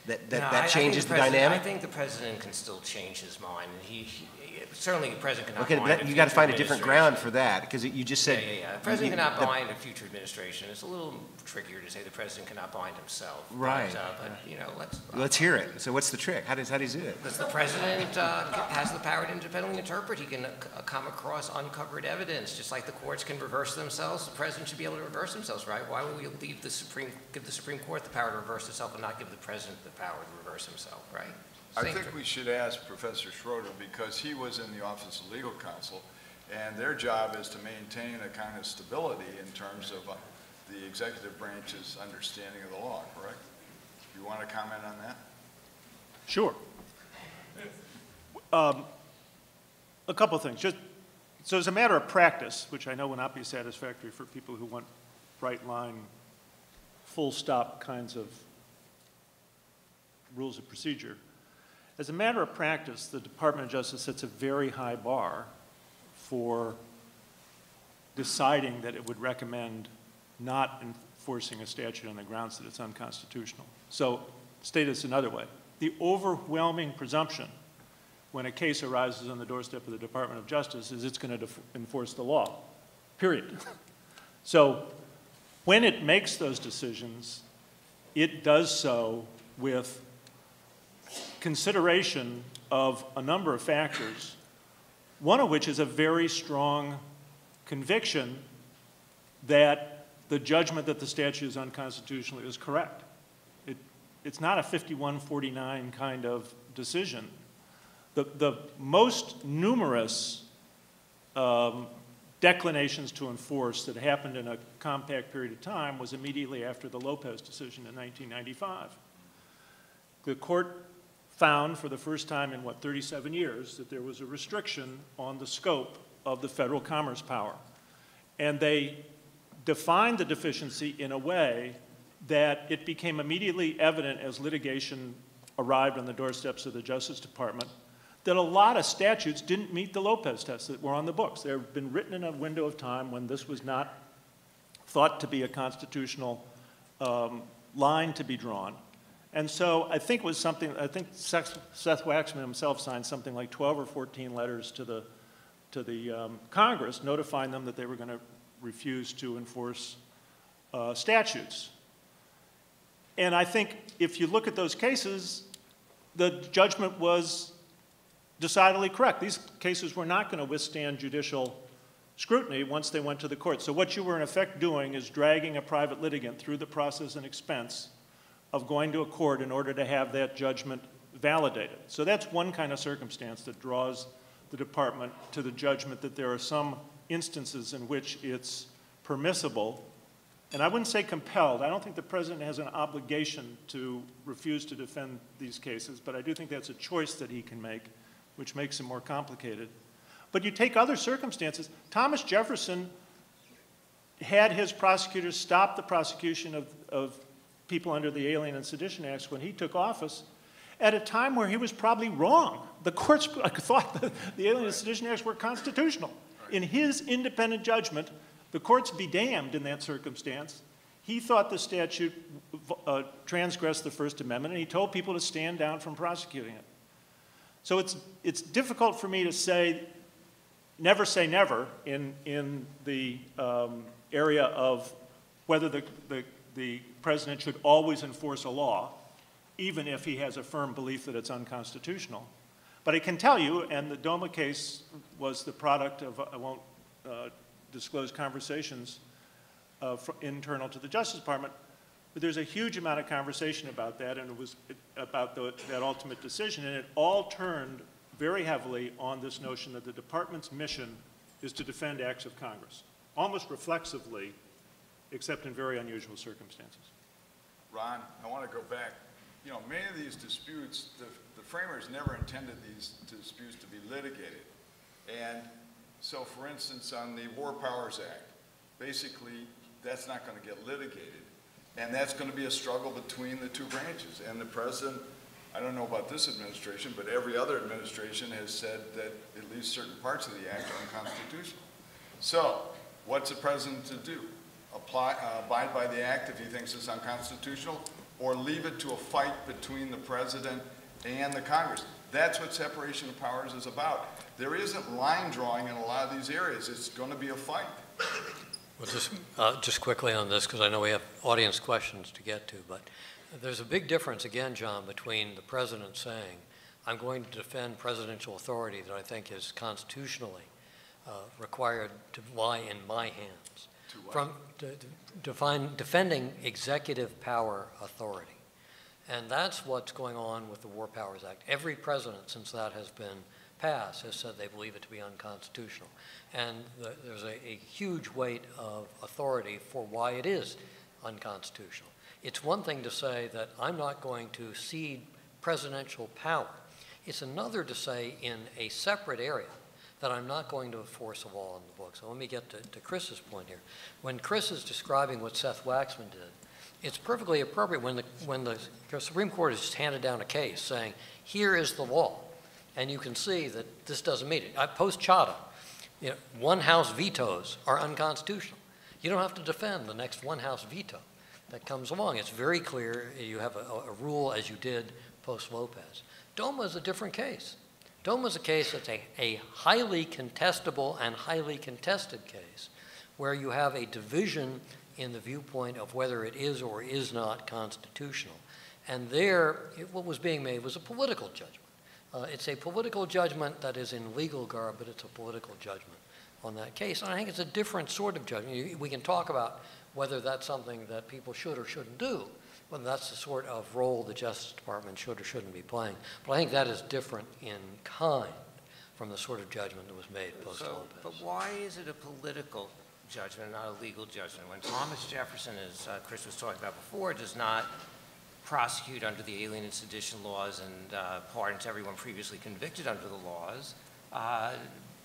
that,
No,
that
I- I
that changes the dynamic?
I think the president can still change his mind, and he, he- certainly the president cannot
Okay,
bind
but
a
you got to find a different ground for that, because you just said.
yeah, yeah. The president cannot
the-
bind a future administration. It's a little trickier to say the president cannot bind himself. But,
Right.
uh, But, you know, let's.
Let's hear it. So what's the trick? How does, how does he do it?
Because the president uh, has the power to independently interpret. He can uh, come across uncovered evidence, just like the courts can reverse themselves. The president should be able to reverse themselves, right? Why would we leave the Supreme, give the Supreme Court the power to reverse itself and not give the president the power to reverse himself, right?
I think we should ask Professor Schroeder, because he was in the Office of Legal Counsel, and their job is to maintain a kind of stability in terms of uh, the executive branch's understanding of the law, correct? You want to comment on that?
Sure. Um, A couple of things, just, so as a matter of practice, which I know will not be satisfactory for people who want bright line, full stop kinds of rules of procedure, as a matter of practice, the Department of Justice sets a very high bar for deciding that it would recommend not enforcing a statute on the grounds that it's unconstitutional. So, state this another way. The overwhelming presumption when a case arises on the doorstep of the Department of Justice is it's going to enforce the law, period. So, when it makes those decisions, it does so with consideration of a number of factors, one of which is a very strong conviction that the judgment that the statute is unconstitutional is correct. It, it's not a 5149 kind of decision. The, the most numerous um, declinations to enforce that happened in a compact period of time was immediately after the Lopez decision in 1995. The court found for the first time in, what, 37 years, that there was a restriction on the scope of the federal commerce power. And they defined the deficiency in a way that it became immediately evident as litigation arrived on the doorsteps of the Justice Department that a lot of statutes didn't meet the Lopez test that were on the books. They had been written in a window of time when this was not thought to be a constitutional um, line to be drawn. And so I think it was something, I think Seth Waxman himself signed something like 12 or 14 letters to the, to the um, Congress notifying them that they were going to refuse to enforce uh, statutes. And I think if you look at those cases, the judgment was decidedly correct. These cases were not going to withstand judicial scrutiny once they went to the court. So what you were in effect doing is dragging a private litigant through the process and expense of going to a court in order to have that judgment validated. So that's one kind of circumstance that draws the department to the judgment that there are some instances in which it's permissible, and I wouldn't say compelled. I don't think the president has an obligation to refuse to defend these cases, but I do think that's a choice that he can make, which makes it more complicated. But you take other circumstances. Thomas Jefferson had his prosecutors stop the prosecution of, of people under the Alien and Sedition Acts when he took office at a time where he was probably wrong. The courts thought that the Alien and Sedition Acts were constitutional. In his independent judgment, the courts be damned in that circumstance. He thought the statute uh, transgressed the First Amendment, and he told people to stand down from prosecuting it. So it's, it's difficult for me to say, never say never in, in the um, area of whether the, the, the president should always enforce a law, even if he has a firm belief that it's unconstitutional. But I can tell you, and the DOMA case was the product of, I won't uh, disclose conversations uh, internal to the Justice Department, but there's a huge amount of conversation about that, and it was about the, that ultimate decision, and it all turned very heavily on this notion that the department's mission is to defend acts of Congress, almost reflexively, except in very unusual circumstances.
Ron, I want to go back. You know, many of these disputes, the, the framers never intended these disputes to be litigated. And so, for instance, on the War Powers Act, basically, that's not going to get litigated. And that's going to be a struggle between the two branches. And the president, I don't know about this administration, but every other administration has said that at least certain parts of the act are unconstitutional. So, what's the president to do? Apply, uh, abide by the act if he thinks it's unconstitutional, or leave it to a fight between the president and the Congress? That's what separation of powers is about. There isn't line drawing in a lot of these areas. It's going to be a fight.
Well, just, uh, just quickly on this, because I know we have audience questions to get to, but there's a big difference, again, John, between the president saying, I'm going to defend presidential authority that I think is constitutionally uh, required to lie in my hands, from to define, defending executive power authority. And that's what's going on with the War Powers Act. Every president since that has been passed has said they believe it to be unconstitutional. And the, there's a, a huge weight of authority for why it is unconstitutional. It's one thing to say that I'm not going to cede presidential power. It's another to say in a separate area that I'm not going to force a wall in the book. So let me get to, to Chris's point here. When Chris is describing what Seth Waxman did, it's perfectly appropriate when the, when the Supreme Court has handed down a case saying, here is the law, and you can see that this doesn't meet it. Uh, post Chadha, you know, one house vetoes are unconstitutional. You don't have to defend the next one house veto that comes along. It's very clear you have a, a rule as you did post Lopez. DOMA is a different case. DOMA was a case that's a, a highly contestable and highly contested case where you have a division in the viewpoint of whether it is or is not constitutional. And there, it, what was being made was a political judgment. Uh, it's a political judgment that is in legal garb, but it's a political judgment on that case. And I think it's a different sort of judgment. We can talk about whether that's something that people should or shouldn't do, whether that's the sort of role the Justice Department should or shouldn't be playing. But I think that is different in kind from the sort of judgment that was made post Lopez. So,
but why is it a political judgment, not a legal judgment? When Thomas Jefferson, as uh, Chris was talking about before, does not prosecute under the Alien and Sedition laws and uh, pardons everyone previously convicted under the laws, uh,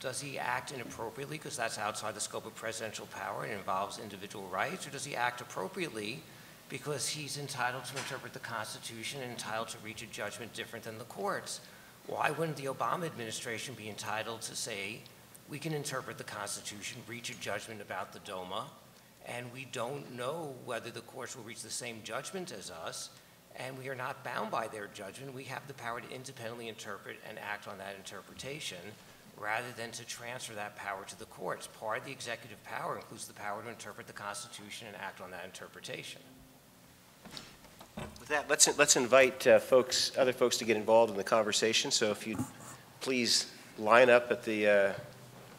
does he act inappropriately because that's outside the scope of presidential power and involves individual rights, or does he act appropriately because he's entitled to interpret the Constitution and entitled to reach a judgment different than the courts? Why wouldn't the Obama administration be entitled to say, we can interpret the Constitution, reach a judgment about the DOMA, and we don't know whether the courts will reach the same judgment as us, and we are not bound by their judgment. We have the power to independently interpret and act on that interpretation rather than to transfer that power to the courts. Part of the executive power includes the power to interpret the Constitution and act on that interpretation.
With that, let's, let's invite uh, folks, other folks to get involved in the conversation. So if you please line up at the uh,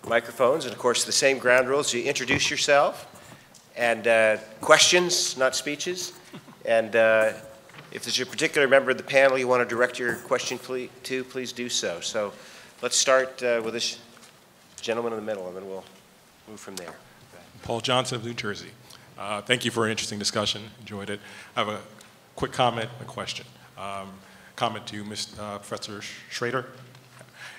microphones, and of course, the same ground rules. You introduce yourself, and uh, questions, not speeches. And uh, if there's a particular member of the panel you want to direct your question ple- to, please do so. So let's start uh, with this gentleman in the middle, and then we'll move from there.
Paul Johnson of New Jersey. Uh, Thank you for an interesting discussion. Enjoyed it. I have a quick comment, a question. Um, Comment to you, Ms., uh, Professor Schroeder.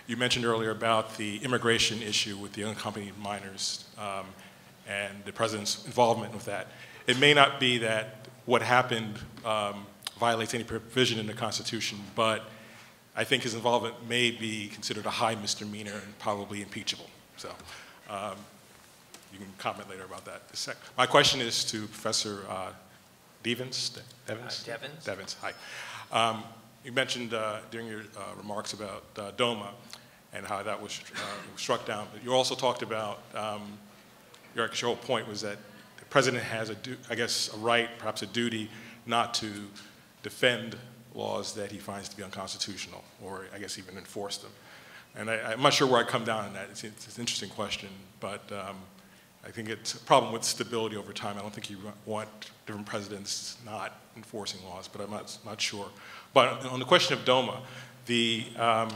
You mentioned earlier about the immigration issue with the unaccompanied minors um, and the president's involvement with that. It may not be that what happened um, violates any provision in the Constitution, but I think his involvement may be considered a high misdemeanor and probably impeachable. So um, you can comment later about that. My question is to Professor uh, Devins. De- Devins?
Uh, Devins.
Devins, hi. Um, You mentioned uh, during your uh, remarks about uh, DOMA and how that was uh, struck down, but you also talked about, um, your actual point was that the president has a, I guess, a right, perhaps a duty, not to defend laws that he finds to be unconstitutional, or I guess even enforce them. And I, I'm not sure where I come down on that. It's, it's an interesting question, but um, I think it's a problem with stability over time. I don't think you want different presidents not enforcing laws, but I'm not, not sure. But on the question of DOMA, the um,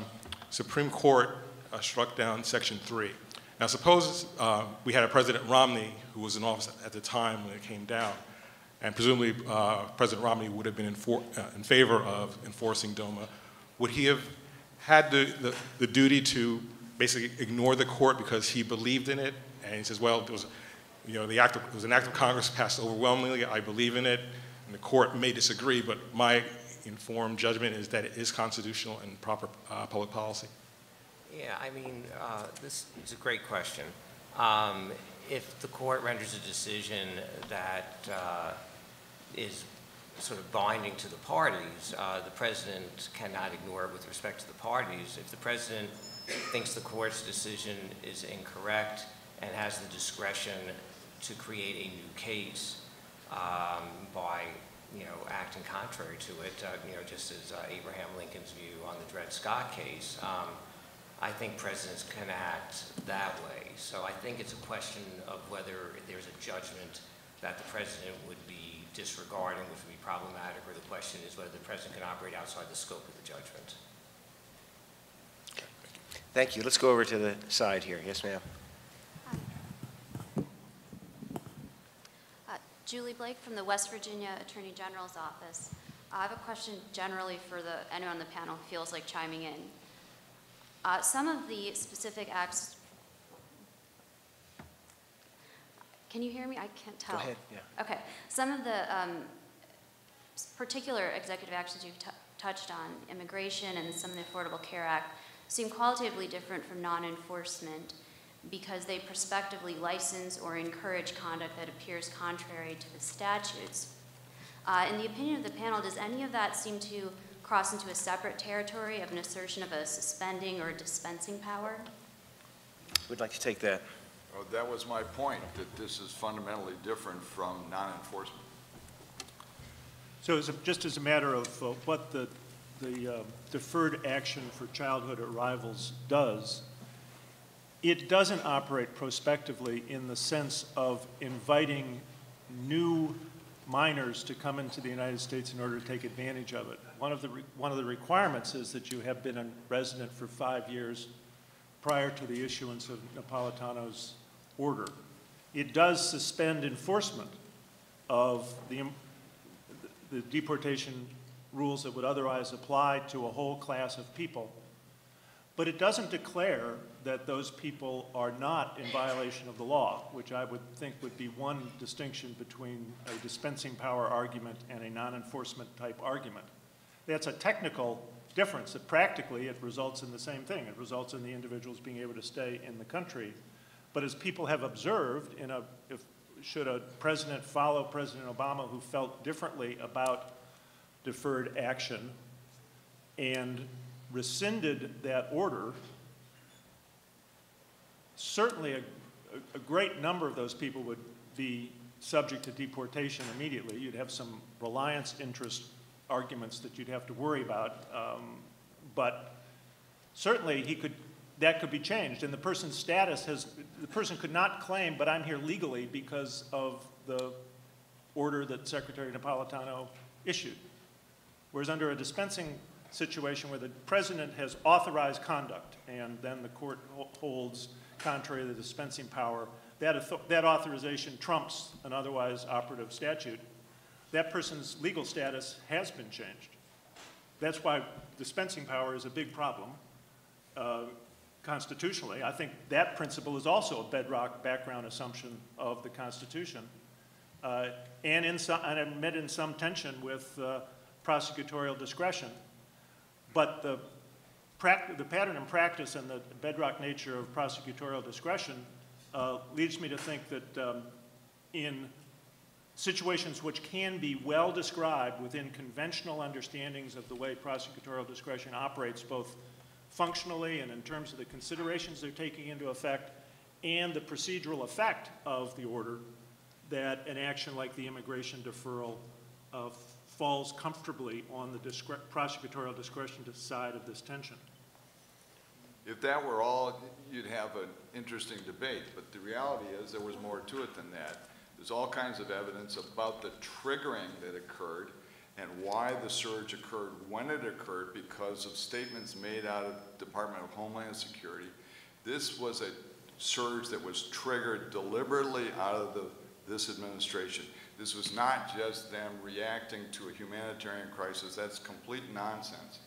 Supreme Court uh, struck down Section 3. Now, suppose uh, we had a President Romney who was in office at the time when it came down, and presumably uh, President Romney would have been in, for, uh, in favor of enforcing DOMA. Would he have had the, the, the duty to basically ignore the court because he believed in it? And he says, well, it was, you know, the act of, it was an act of Congress passed overwhelmingly. I believe in it, and the court may disagree, but my informed judgment is that it is constitutional and proper uh, public policy.
Yeah, I mean, uh, this is a great question. Um, If the court renders a decision that uh, is sort of binding to the parties, uh, the president cannot ignore it with respect to the parties. If the president thinks the court's decision is incorrect and has the discretion to create a new case um, by, you know, acting contrary to it, uh, you know, just as uh, Abraham Lincoln's view on the Dred Scott case, um, I think presidents can act that way. So I think it's a question of whether there's a judgment that the president would be disregarding, which would be problematic, or the question is whether the president can operate outside the scope of the judgment.
Thank you. Let's go over to the side here. Yes, ma'am.
Julie Blake from the West Virginia Attorney General's Office. I have a question generally for the, anyone on the panel who feels like chiming in. Uh, Some of the specific acts, can you hear me? I can't tell.
Go ahead, yeah.
Okay. Some of the um, particular executive actions you've tou- touched on, immigration and some of the Affordable Care Act, seem qualitatively different from non-enforcement because they prospectively license or encourage conduct that appears contrary to the statutes. Uh, In the opinion of the panel, does any of that seem to cross into a separate territory of an assertion of a suspending or dispensing power?
We'd like to take that.
Oh, That was my point, that this is fundamentally different from non-enforcement.
So as a- just as a matter of uh, what the, the uh, deferred action for childhood arrivals does, it doesn't operate prospectively in the sense of inviting new minors to come into the United States in order to take advantage of it. One of the, one of the requirements is that you have been a resident for five years prior to the issuance of Napolitano's order. It does suspend enforcement of the, the deportation rules that would otherwise apply to a whole class of people. But it doesn't declare that those people are not in violation of the law, which I would think would be one distinction between a dispensing power argument and a non-enforcement type argument. That's a technical difference, that practically it results in the same thing. It results in the individuals being able to stay in the country. But as people have observed in a, if should a president follow President Obama who felt differently about deferred action and rescinded that order, certainly a, a great number of those people would be subject to deportation immediately. You'd have some reliance interest arguments that you'd have to worry about. Um, but certainly he could, that could be changed. And the person's status has, the person could not claim, but I'm here legally because of the order that Secretary Napolitano issued. Whereas under a dispensing situation where the president has authorized conduct and then the court holds contrary to the dispensing power, that, that authorization trumps an otherwise operative statute, that person's legal status has been changed. That's why dispensing power is a big problem uh, constitutionally. I think that principle is also a bedrock background assumption of the Constitution, uh, and, in some, and admit in some tension with uh, prosecutorial discretion. But the, the pattern and practice and the bedrock nature of prosecutorial discretion uh, leads me to think that um, in situations which can be well described within conventional understandings of the way prosecutorial discretion operates, both functionally and in terms of the considerations they're taking into effect and the procedural effect of the order, that an action like the immigration deferral uh, falls comfortably on the discre prosecutorial discretion side of this tension.
If that were all, you'd have an interesting debate, but the reality is there was more to it than that. There's all kinds of evidence about the triggering that occurred and why the surge occurred when it occurred because of statements made out of Department of Homeland Security. This was a surge that was triggered deliberately out of the, this administration. This was not just them reacting to a humanitarian crisis. That's complete nonsense.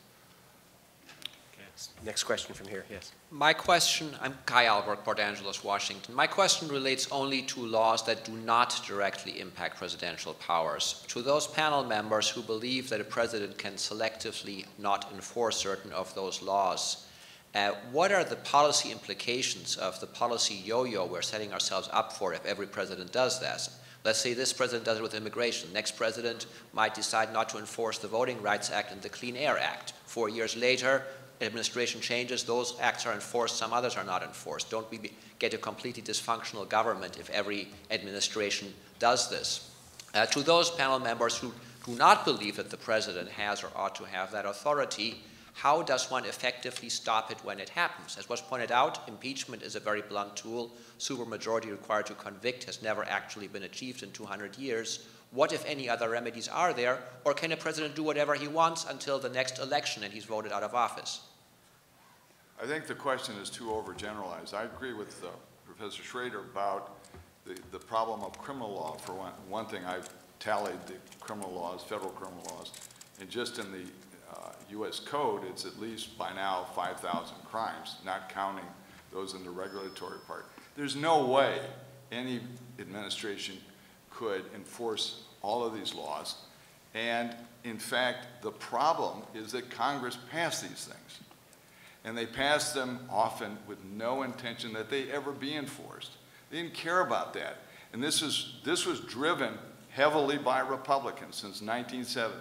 Next question from here, yes.
My question, I'm Kai Albert, Port Angeles, Washington. My question relates only to laws that do not directly impact presidential powers. To those panel members who believe that a president can selectively not enforce certain of those laws, uh, what are the policy implications of the policy yo-yo we're setting ourselves up for if every president does this? Let's say this president does it with immigration. Next president might decide not to enforce the Voting Rights Act and the Clean Air Act. Four years later, administration changes, those acts are enforced, some others are not enforced. Don't we get a completely dysfunctional government if every administration does this? Uh, to those panel members who do not believe that the president has or ought to have that authority, how does one effectively stop it when it happens? As was pointed out, impeachment is a very blunt tool. Supermajority required to convict has never actually been achieved in 200 years. What, if any, other remedies are there? Or can a president do whatever he wants until the next election and he's voted out of office?
I think the question is too overgeneralized. I agree with uh, Professor Schroeder about the, the problem of criminal law. For one, one thing, I've tallied the criminal laws, federal criminal laws, and just in the U.S. Code, it's at least by now 5,000 crimes, not counting those in the regulatory part. There's no way any administration could enforce all of these laws. And in fact, the problem is that Congress passed these things. And they passed them often with no intention that they ever be enforced. They didn't care about that. And this was, this was driven heavily by Republicans since 1970.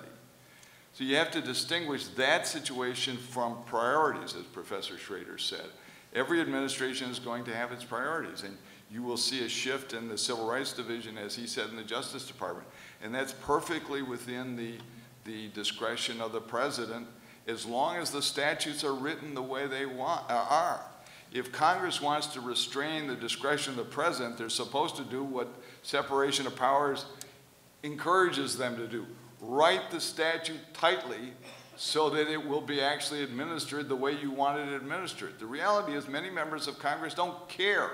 So you have to distinguish that situation from priorities, as Professor Schroeder said. Every administration is going to have its priorities. And you will see a shift in the Civil Rights Division, as he said, in the Justice Department. And that's perfectly within the, the discretion of the President as long as the statutes are written the way they want, uh, are. If Congress wants to restrain the discretion of the President, they're supposed to do what separation of powers encourages them to do. Write the statute tightly so that it will be actually administered the way you want it administered. The reality is many members of Congress don't care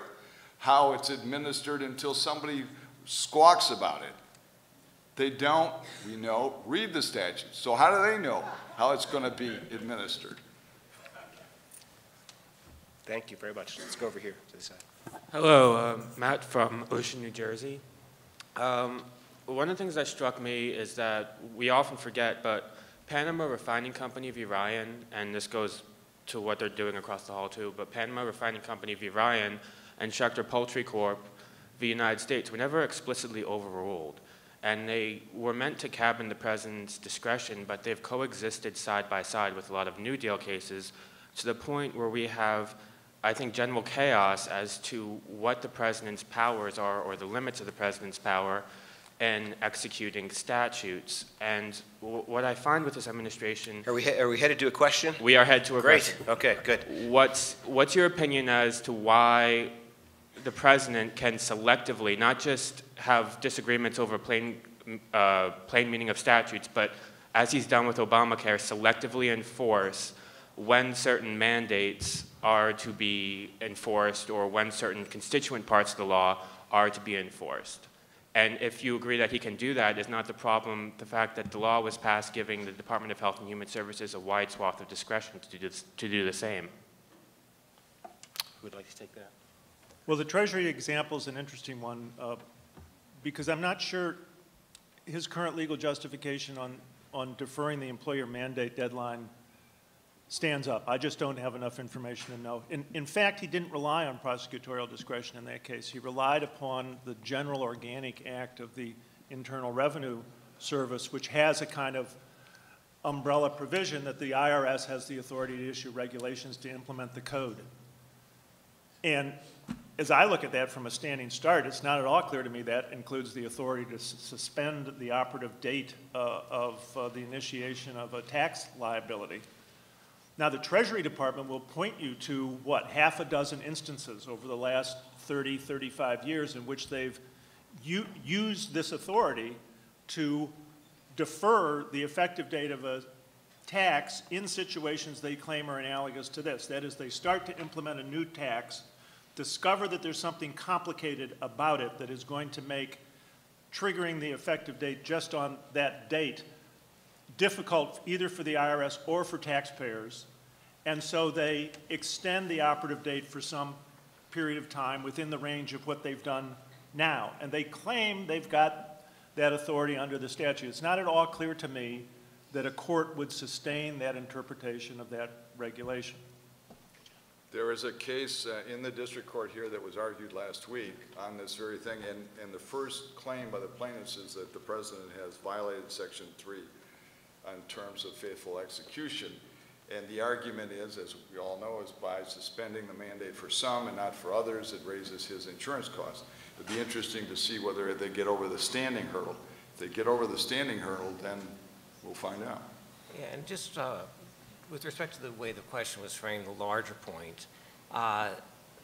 how it's administered until somebody squawks about it. They don't, we know, read the statute. So how do they know how it's going to be administered?
Thank you very much. Let's go over here to the side.
Hello, um, Matt from Ocean, New Jersey. Um, one of the things that struck me is that we often forget, but Panama Refining Company v. Ryan, and this goes to what they're doing across the hall too, but Panama Refining Company v. Ryan and Schechter Poultry Corp the United States were never explicitly overruled. And they were meant to cabin the president's discretion, but they've coexisted side by side with a lot of New Deal cases to the point where we have, I think, general chaos as to what the president's powers are or the limits of the president's power in executing statutes. And w- what I find with this administration,
Are we, he- are we headed to a question?
we are headed to a
Great, okay, good.
What's, what's your opinion as to why the president can selectively, not just have disagreements over plain, uh, plain meaning of statutes, but as he's done with Obamacare, selectively enforce when certain mandates are to be enforced or when certain constituent parts of the law are to be enforced? And if you agree that he can do that, is not the problem the fact that the law was passed giving the Department of Health and Human Services a wide swath of discretion to do, this, to do the same?
Who would like to take that?
Well, the Treasury example is an interesting one uh, because I'm not sure his current legal justification on, on deferring the employer mandate deadline stands up. I just don't have enough information to know. In, in fact, he didn't rely on prosecutorial discretion in that case. He relied upon the General Organic Act of the Internal Revenue Service, which has a kind of umbrella provision that the IRS has the authority to issue regulations to implement the code. And as I look at that from a standing start, it's not at all clear to me that includes the authority to suspend the operative date uh, of uh, the initiation of a tax liability. Now, the Treasury Department will point you to, what, half a dozen instances over the last 30, 35 years in which they've used this authority to defer the effective date of a tax in situations they claim are analogous to this. That is, they start to implement a new tax, discover that there's something complicated about it that is going to make triggering the effective date just on that date difficult either for the IRS or for taxpayers. And so they extend the operative date for some period of time within the range of what they've done now. And they claim they've got that authority under the statute. It's not at all clear to me that a court would sustain that interpretation of that regulation.
There is a case uh, in the district court here that was argued last week on this very thing, and, and the first claim by the plaintiffs is that the president has violated Section 3 on terms of faithful execution. And the argument is, as we all know, is by suspending the mandate for some and not for others, it raises his insurance costs. It'd be interesting to see whether they get over the standing hurdle. If they get over the standing hurdle, then we'll find out.
Yeah, and just uh, with respect to the way the question was framed, the larger point, uh,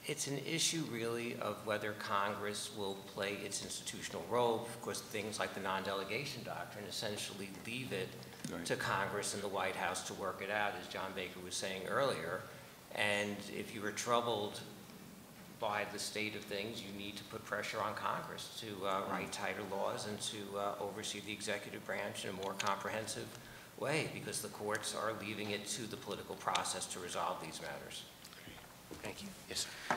it's an issue really of whether Congress will play its institutional role. Of course, things like the non-delegation doctrine essentially leave it
Right.
to Congress and the White House to work it out, as John Baker was saying earlier. And if you were troubled by the state of things, you need to put pressure on Congress to uh, write tighter laws and to uh, oversee the executive branch in a more comprehensive way, because the courts are leaving it to the political process to resolve these matters.
Thank you. Yes, sir.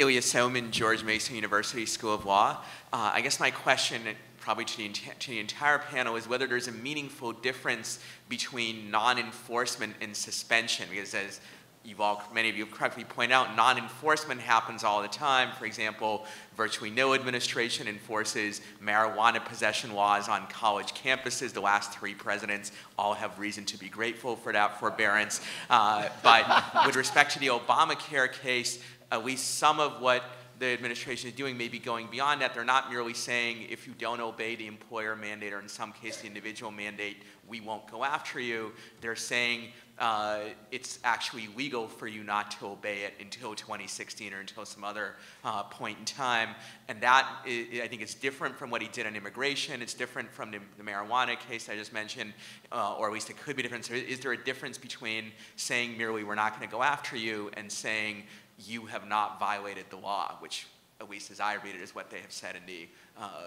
Ilya Somin, George Mason University School of Law. Uh, I guess my question, probably to the, to the entire panel, is whether there's a meaningful difference between non-enforcement and suspension. Because as you've all, many of you correctly point out, non-enforcement happens all the time. For example, virtually no administration enforces marijuana possession laws on college campuses. The last three presidents all have reason to be grateful for that forbearance. Uh, but with respect to the Obamacare case, at least some of what the administration is doing may be going beyond that. They're not merely saying if you don't obey the employer mandate or in some case the individual mandate, we won't go after you. They're saying uh, it's actually legal for you not to obey it until 2016 or until some other uh, point in time. And that, i I think, is different from what he did on immigration. It's different from the, the marijuana case I just mentioned, uh, or at least it could be different. So is there a difference between saying merely we're not going to go after you and saying you have not violated the law, which at least as I read it, is what they have said in the uh,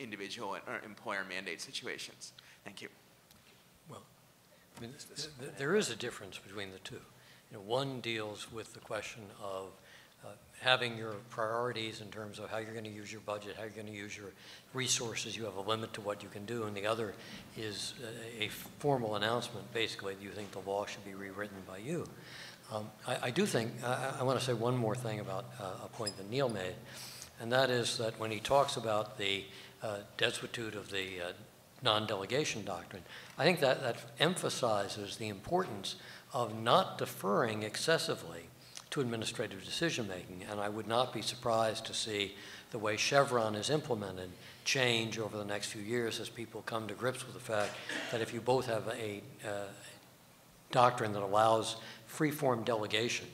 individual employer mandate situations. Thank you.
I mean, th- th- there is a difference between the two. You know, one deals with the question of uh, having your priorities in terms of how you're going to use your budget, how you're going to use your resources. You have a limit to what you can do, and the other is a, a formal announcement, basically, that you think the law should be rewritten by you. Um, I, I do think, I, I want to say one more thing about uh, a point that Neal made. and that is that when he talks about the uh, desuetude of the uh, non-delegation doctrine, I think that, that emphasizes the importance of not deferring excessively to administrative decision-making, and I would not be surprised to see the way Chevron is implemented change over the next few years as people come to grips with the fact that if you both have a uh, doctrine that allows free-form delegation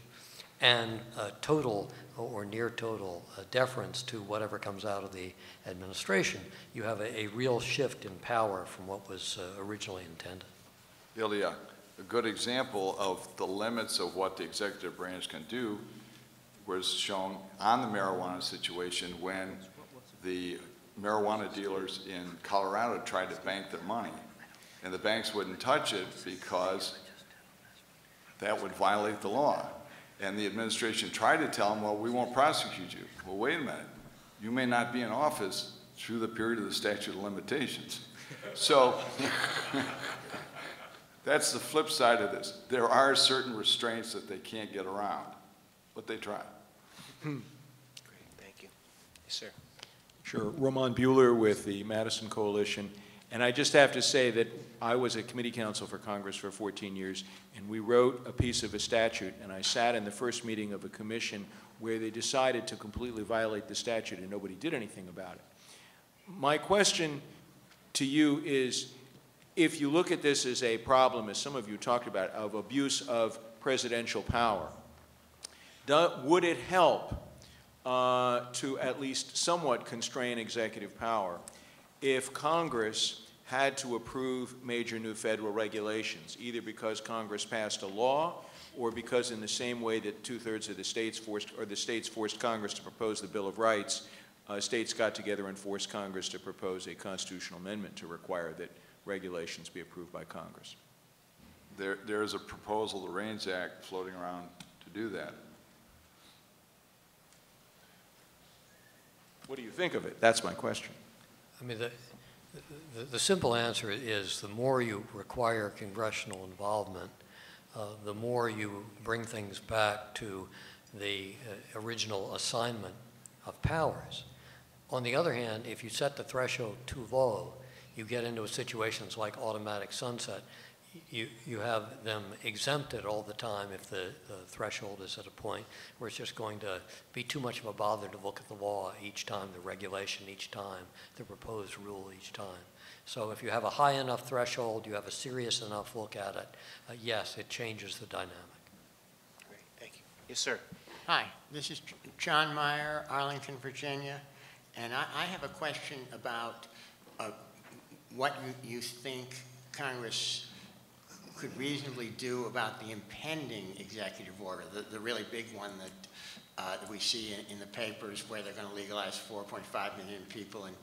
and total or near total uh, deference to whatever comes out of the administration, you have a, a real shift in power from what was uh, originally intended.
Ilya, a good example of the limits of what the executive branch can do was shown on the marijuana situation when the marijuana dealers in Colorado tried to bank their money. And the banks wouldn't touch it because that would violate the law. And the administration tried to tell them, well, we won't prosecute you. Well, wait a minute. You may not be in office through the period of the statute of limitations. So that's the flip side of this. There are certain restraints that they can't get around, but they try.
Great, thank you. Yes, sir.
Sure. Roman Buhler with the Madison Coalition. And I just have to say that I was a committee counsel for Congress for 14 years, and we wrote a piece of a statute, and I sat in the first meeting of a commission where they decided to completely violate the statute and nobody did anything about it. My question to you is, if you look at this as a problem, as some of you talked about, of abuse of presidential power, do, would it help uh, to at least somewhat constrain executive power if Congress had to approve major new federal regulations, either because Congress passed a law or because in the same way that two-thirds of the states forced, or the states forced Congress to propose the Bill of Rights, uh, states got together and forced Congress to propose a constitutional amendment to require that regulations be approved by Congress.
There, there is a proposal, the REINS Act, floating around to do that.
What do you think of it? That's my question.
I mean, the, the, the simple answer is the more you require congressional involvement, uh, the more you bring things back to the uh, original assignment of powers. On the other hand, if you set the threshold too low, you get into situations like automatic sunset you, you have them exempted all the time if the, the threshold is at a point where it's just going to be too much of a bother to look at the law each time, the regulation each time, the proposed rule each time. So if you have a high enough threshold, you have a serious enough look at it, uh, yes, it changes the dynamic.
Great, thank you. Yes, sir.
Hi, this is John Meyer, Arlington, Virginia, and I, I have a question about uh, what you, you think Congress could reasonably do about the impending executive order, the, the really big one that, uh, that we see in, in, the papers where they're going to legalize 4.5 million people and,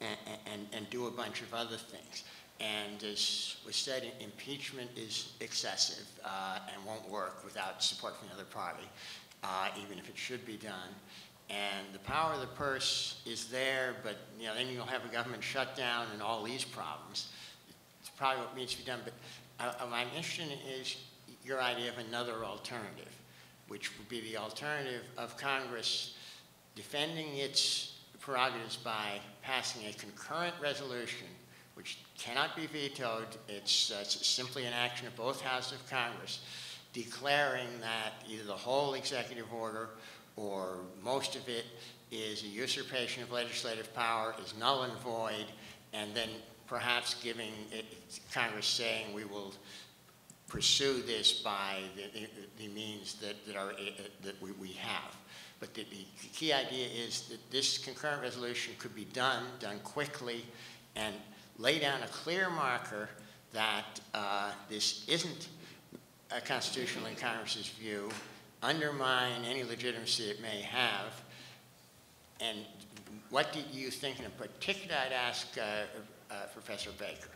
and, and, and do a bunch of other things. And as was said, impeachment is excessive uh, and won't work without support from the other party, uh, even if it should be done. And the power of the purse is there, but you know, then you'll have a government shutdown and all these problems. It's probably what needs to be done. But uh, I'm interested in is your idea of another alternative, which would be the alternative of Congress defending its prerogatives by passing a concurrent resolution, which cannot be vetoed. It's, uh, it's simply an action of both houses of Congress, declaring that either the whole executive order or most of it is a usurpation of legislative power, is null and void, and then perhaps giving it, Congress saying we will pursue this by the, the means that, that, are, uh, that we, we have. But the, the, key idea is that this concurrent resolution could be done, done quickly, and lay down a clear marker that uh, this isn't a constitutional in Congress's view, undermine any legitimacy it may have, and what do you think in particular, I'd ask uh, uh, Professor Baker?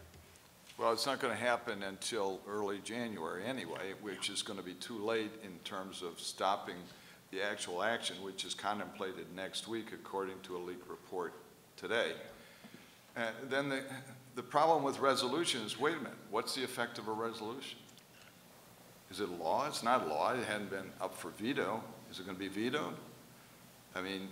Well, it's not going to happen until early January anyway, which is going to be too late in terms of stopping the actual action, which is contemplated next week according to a leaked report today. And then the, the problem with resolution is, wait a minute, what's the effect of a resolution? Is it law? It's not a law. It hadn't been up for veto. Is it going to be vetoed? I mean,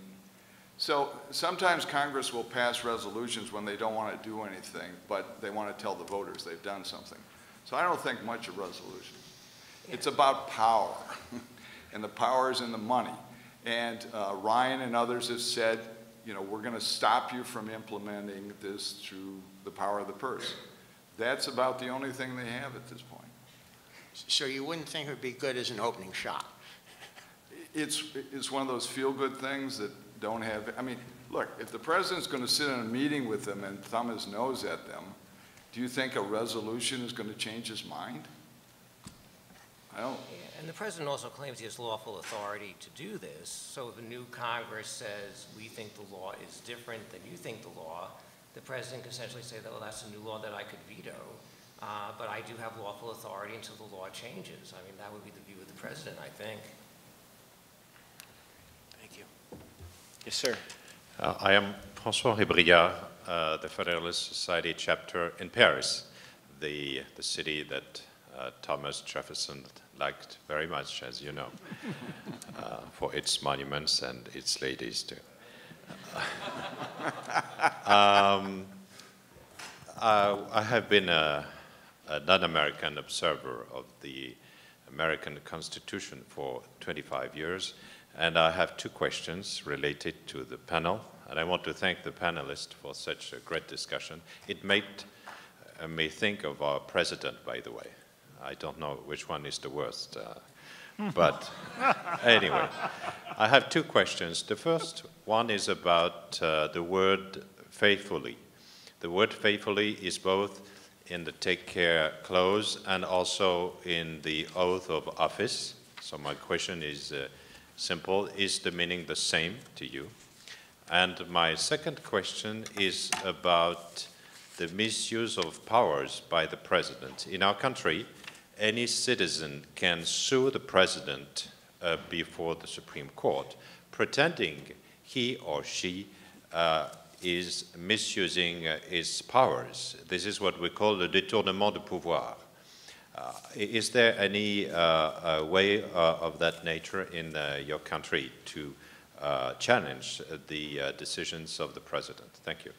So sometimes Congress will pass resolutions when they don't want to do anything, but they want to tell the voters they've done something. So I don't think much of resolutions. It's about power, and the power is in the money. And uh, Ryan and others have said, you know, we're going to stop you from implementing this through the power of the purse. That's about the only thing they have at this point.
So you wouldn't think it would be good as an opening shot?
It's, it's one of those feel-good things that don't have, I mean, look, if the president's going to sit in a meeting with them and thumb his nose at them, do you think a resolution is going to change his mind? I don't.
And the president also claims he has lawful authority to do this. So if a new Congress says, we think the law is different than you think the law, the president can essentially say, well, that's a new law that I could veto. Uh, but I do have lawful authority until the law changes. I mean, that would be the view of the president, I think.
Thank you. Yes, sir.
Uh, I am François Ribria, uh, the Federalist Society chapter in Paris, the, the city that uh, Thomas Jefferson liked very much, as you know, uh, for its monuments and its ladies too. um, I have been a, a non-American observer of the American Constitution for 25 years, and I have two questions related to the panel, and I want to thank the panelists for such a great discussion. It made uh, me think of our president, by the way. I don't know which one is the worst, uh, but anyway, I have two questions. The first one is about uh, the word faithfully. The word faithfully is both in the take care clause and also in the oath of office. So my question is uh, simple. Is the meaning the same to you? And my second question is about the misuse of powers by the president. In our country, any citizen can sue the president uh, before the Supreme Court, pretending he or she uh, is misusing uh, his powers. This is what we call the détournement de pouvoir. Uh, is there any uh, way uh, of that nature in your country to challenge the decisions of the president? Thank you.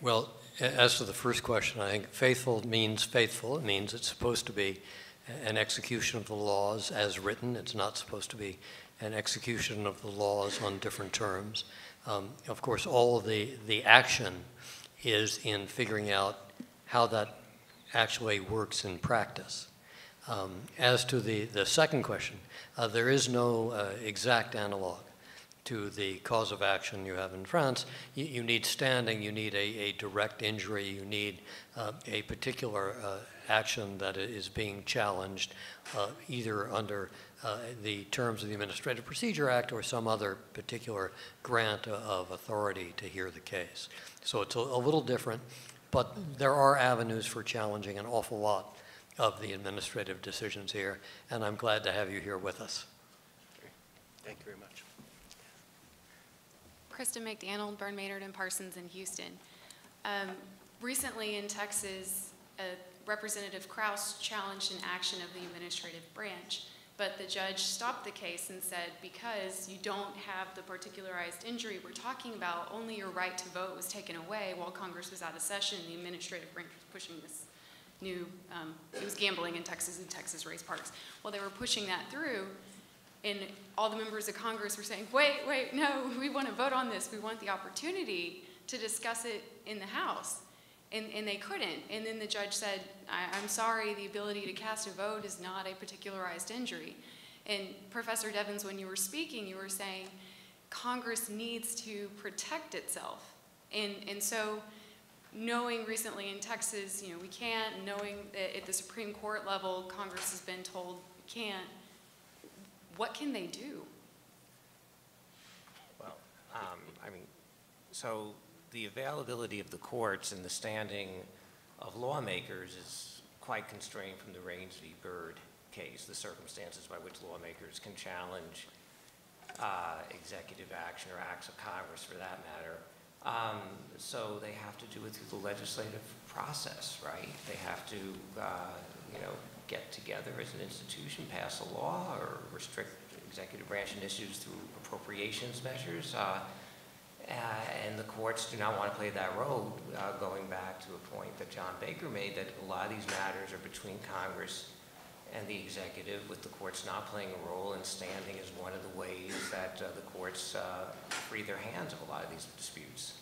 Well, as to the first question, I think faithful means faithful. It means it's supposed to be an execution of the laws as written. It's not supposed to be an execution of the laws on different terms. Um, of course, all of the, the action is in figuring out how that actually works in practice. Um, as to the, the second question, uh, there is no uh, exact analog to the cause of action you have in France. You, you need standing, you need a, a direct injury, you need uh, a particular uh, action that is being challenged uh, either under uh, the terms of the Administrative Procedure Act or some other particular grant of authority to hear the case. So it's a, a little different, but there are avenues for challenging an awful lot of the administrative decisions here, and I'm glad to have you here with us.
Thank you very much.
Kristen McDaniel, Byrne Maynard and Parsons in Houston. Um, recently in Texas, uh, Representative Kraus challenged an action of the administrative branch, but the judge stopped the case and said, because you don't have the particularized injury we're talking about, only your right to vote was taken away while Congress was out of session. The administrative branch was pushing this new, um, it was gambling in Texas and Texas race parks. While they were pushing that through, and all the members of Congress were saying, wait, wait, no, we want to vote on this. We want the opportunity to discuss it in the House. And, and they couldn't. And then the judge said, I, am sorry, the ability to cast a vote is not a particularized injury. And Professor Devins, when you were speaking, you were saying Congress needs to protect itself. And, and so knowing recently in Texas, you know, we can't, knowing that at the Supreme Court level, Congress has been told we can't, what can they do?
Well, um, I mean, so the availability of the courts and the standing of lawmakers is quite constrained from the Raines v. Byrd case, the circumstances by which lawmakers can challenge uh, executive action or acts of Congress for that matter. Um, so they have to do it through the legislative process, right? They have to, uh, you know, get together as an institution, pass a law, or restrict executive branch initiatives through appropriations measures. Uh, uh, and the courts do not want to play that role, uh, going back to a point that John Baker made, that a lot of these matters are between Congress and the executive, with the courts not playing a role and standing as one of the ways that uh, the courts uh, free their hands of a lot of these disputes.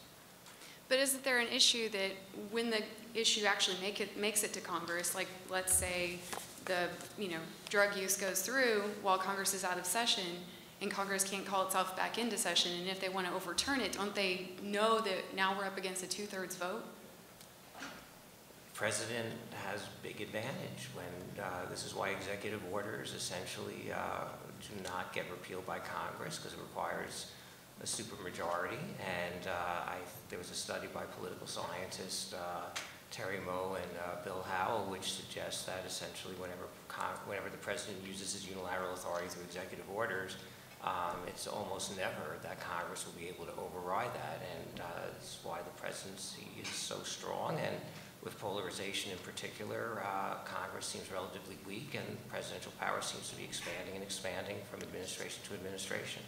But isn't there an issue that when the issue actually make it, makes it to Congress, like, let's say the, you know, drug use goes through while Congress is out of session, and Congress can't call itself back into session, and if they want to overturn it, don't they know that now we're up against a two-thirds vote?
President has big advantage when, uh, this is why executive orders essentially uh, do not get repealed by Congress, because it requires a supermajority. And uh, I, there was a study by political scientist uh, Terry Moe and uh, Bill Howell, which suggests that essentially whenever, whenever the president uses his unilateral authority through executive orders, um, it's almost never that Congress will be able to override that. And uh, that's why the presidency is so strong. And with polarization in particular, uh, Congress seems relatively weak, and presidential power seems to be expanding and expanding from administration to administration.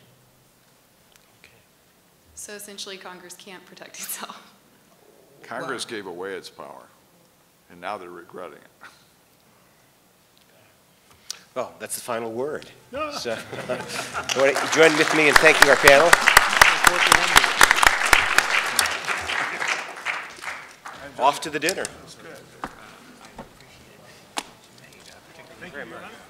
So essentially, Congress can't protect itself.
Congress gave away its power, and now they're regretting it.
Well, that's the final word. So, join with me in thanking our panel? Off to the dinner.
Thank you.
No, I'm